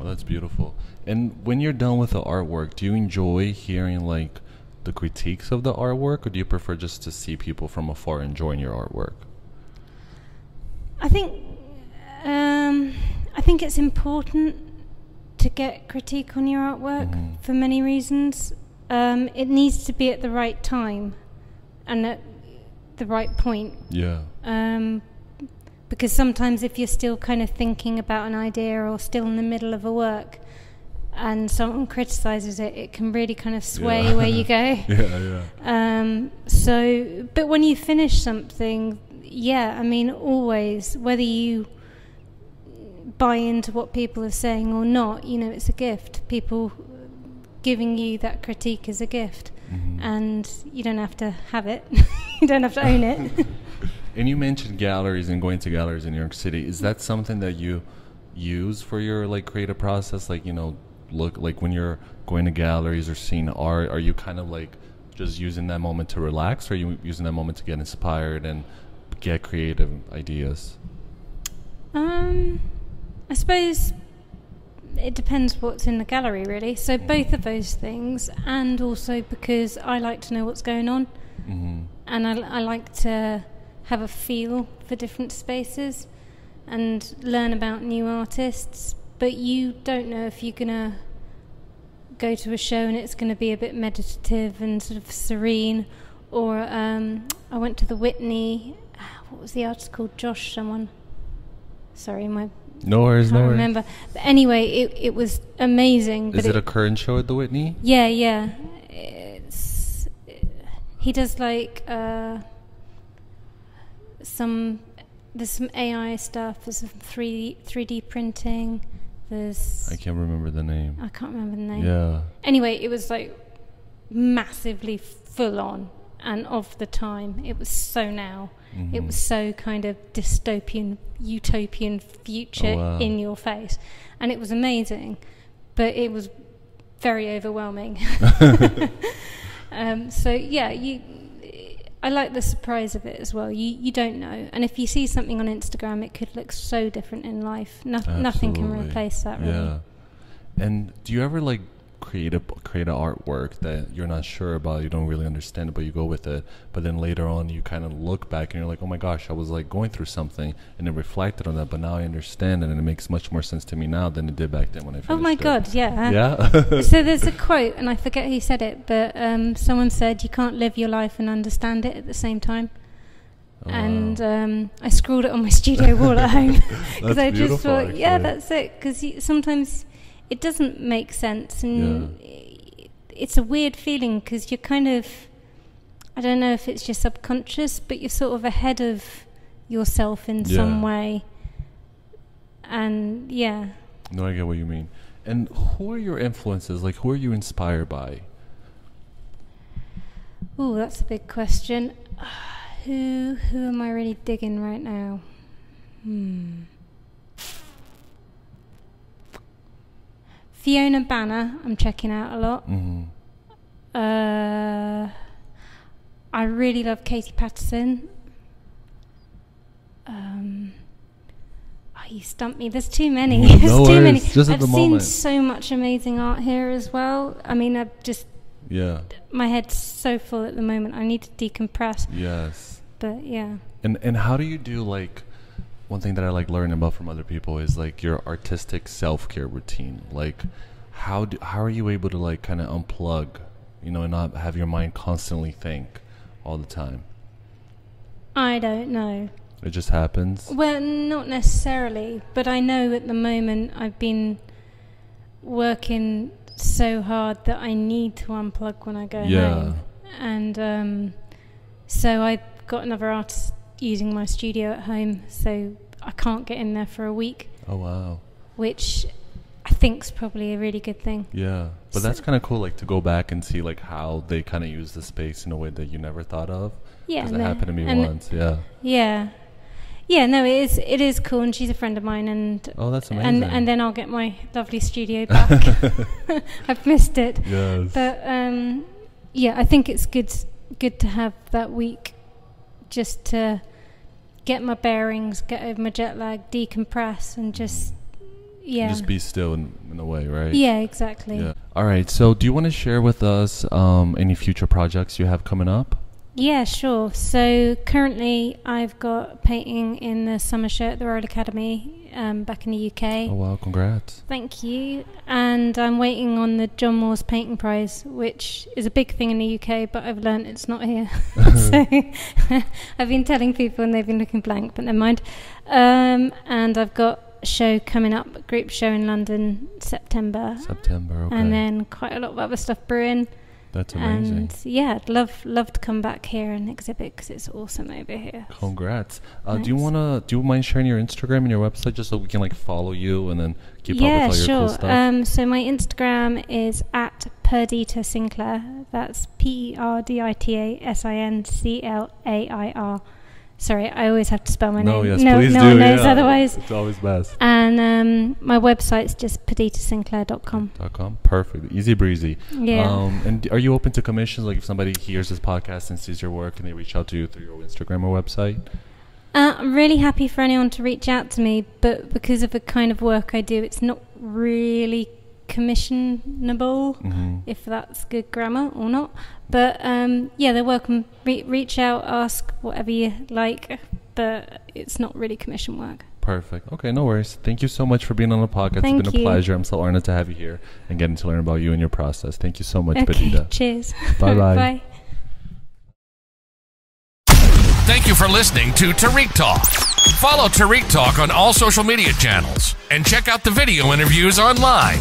Oh, that's beautiful. And when you're done with the artwork, do you enjoy hearing like the critiques of the artwork, or do you prefer just to see people from afar enjoying your artwork? I think um, I think it's important to get critique on your artwork Mhm. for many reasons. Um, it needs to be at the right time and at the right point. Yeah. Um, because sometimes if you're still kind of thinking about an idea or still in the middle of a work and someone criticizes it, it can really kind of sway Yeah. where you go. Yeah, yeah. Um, so, but when you finish something, yeah, I mean, always, whether you buy into what people are saying or not, you know, it's a gift. People giving you that critique is a gift, Mhm. and you don't have to have it. you don't have to own it. And you mentioned galleries and going to galleries in New York City. Is that something that you use for your like creative process? Like you know, look like when you're going to galleries or seeing art, are you kind of like just using that moment to relax, or are you using that moment to get inspired and get creative ideas? Um, I suppose it depends what's in the gallery, really. So both of those things, and also because I like to know what's going on, Mm-hmm. and I, I like to have a feel for different spaces and learn about new artists. But you don't know if you're gonna go to a show and it's going to be a bit meditative and sort of serene, or um, I went to the Whitney. What was the artist called? Josh, someone. Sorry, my No worries, no worries. remember. But anyway, it it was amazing. Is but it a current show at the Whitney? yeah, yeah. It's he does like uh, some there's some AI stuff. There's some three three D printing. There's I can't remember the name. I can't remember the name. Yeah. Anyway, it was like massively full on, and of the time. It was so now. It Mm-hmm. was so kind of dystopian, utopian future Oh, wow. in your face. And it was amazing, but it was very overwhelming. um, so, yeah, you. I like the surprise of it as well. You you don't know, and if you see something on Instagram, it could look so different in life. No, nothing can replace that. Really. Yeah. And do you ever like create a create an artwork that you're not sure about, you don't really understand it, but you go with it, but then later on you kind of look back and you're like, oh my gosh, I was like going through something, and it reflected on that, but now I understand it, and it makes much more sense to me now than it did back then when I Oh my it. God! Yeah. Yeah. so there's a quote, and I forget who said it, but um, someone said you can't live your life and understand it at the same time. Oh, and um, I scrawled it on my studio wall at home because I just thought, yeah, that's it. Because sometimes it doesn't make sense, and it's a weird feeling because you're kind of, I don't know if it's your subconscious, but you're sort of ahead of yourself in some way. And yeah, No, I get what you mean. And who are your influences? Like, who are you inspired by? Oh, that's a big question. Who who am I really digging right now? Hmm. Fiona Banner, I'm checking out a lot. hmm Uh, I really love Katie Paterson. Um, oh, you stumped me. There's too many. There's No too many. just I've seen moment. so much amazing art here as well. I mean, I've just Yeah. my head's so full at the moment. I need to decompress. Yes. But yeah. And and how do you do like one thing that I like learning about from other people is like your artistic self care routine. Like how do how are you able to like kind of unplug, you know, and not have your mind constantly think all the time? I don't know. It just happens. Well, not necessarily, but I know at the moment I've been working so hard that I need to unplug when I go Yeah. home. And um, so I've got another artist using my studio at home, so I can't get in there for a week, Oh wow. which I think's probably a really good thing. Yeah. But So- that's kind of cool like to go back and see like how they kind of use the space in a way that you never thought of. Yeah, Because it happened to me once. Yeah. Yeah, yeah. No, it is. It is cool, and she's a friend of mine, and Oh, that's amazing. and and then I'll get my lovely studio back. I've missed it. yes. But um, yeah, I think it's good good to have that week just to get my bearings, get over my jet lag, decompress, and just yeah, Just be still in, in a way, right? yeah, exactly. Yeah. All right. So, do you want to share with us um, any future projects you have coming up? Yeah, sure. So currently, I've got painting in the summer show at the Royal Academy um, back in the UK. Oh wow! Congrats. Thank you. And I'm waiting on the John Moores Painting Prize, which is a big thing in the UK, but I've learned it's not here. so I've been telling people and they've been looking blank, but never mind. Um, and I've got a show coming up, a group show in London, September. September. Okay. And then quite a lot of other stuff brewing. That's amazing. And yeah, I'd love love to come back here and exhibit because it's awesome over here. Congrats. Uh, do you wanna? Do you mind sharing your Instagram and your website just so we can like follow you and then keep yeah, up with all your sure. cool stuff? Yeah, Um, so my Instagram is at Perdita Sinclair. That's P E R D I T A S I N C L A I R. Sorry, I always have to spell my no, name. yes, no, please no do. one knows yeah. otherwise. It's always best. And um, my website's just perditasinclair.com. Dot com. Perfect. Easy breezy. Yeah. Um, and are you open to commissions? Like if somebody hears this podcast and sees your work and they reach out to you through your Instagram or website? Uh, I'm really happy for anyone to reach out to me, but because of the kind of work I do, it's not really commissionable. Mm-hmm. if that's good grammar or not. But um, yeah, they're welcome. Re- reach out, ask whatever you like, but it's not really commission work. Perfect. Okay, no worries. Thank you so much for being on the podcast. Thank it's been a pleasure. I'm so honored to have you here and getting to learn about you and your process. Thank you so much, Okay, Perdita. cheers. Bye-bye. Bye. Thank you for listening to Tarik Talk. Follow Tarik Talk on all social media channels and check out the video interviews online.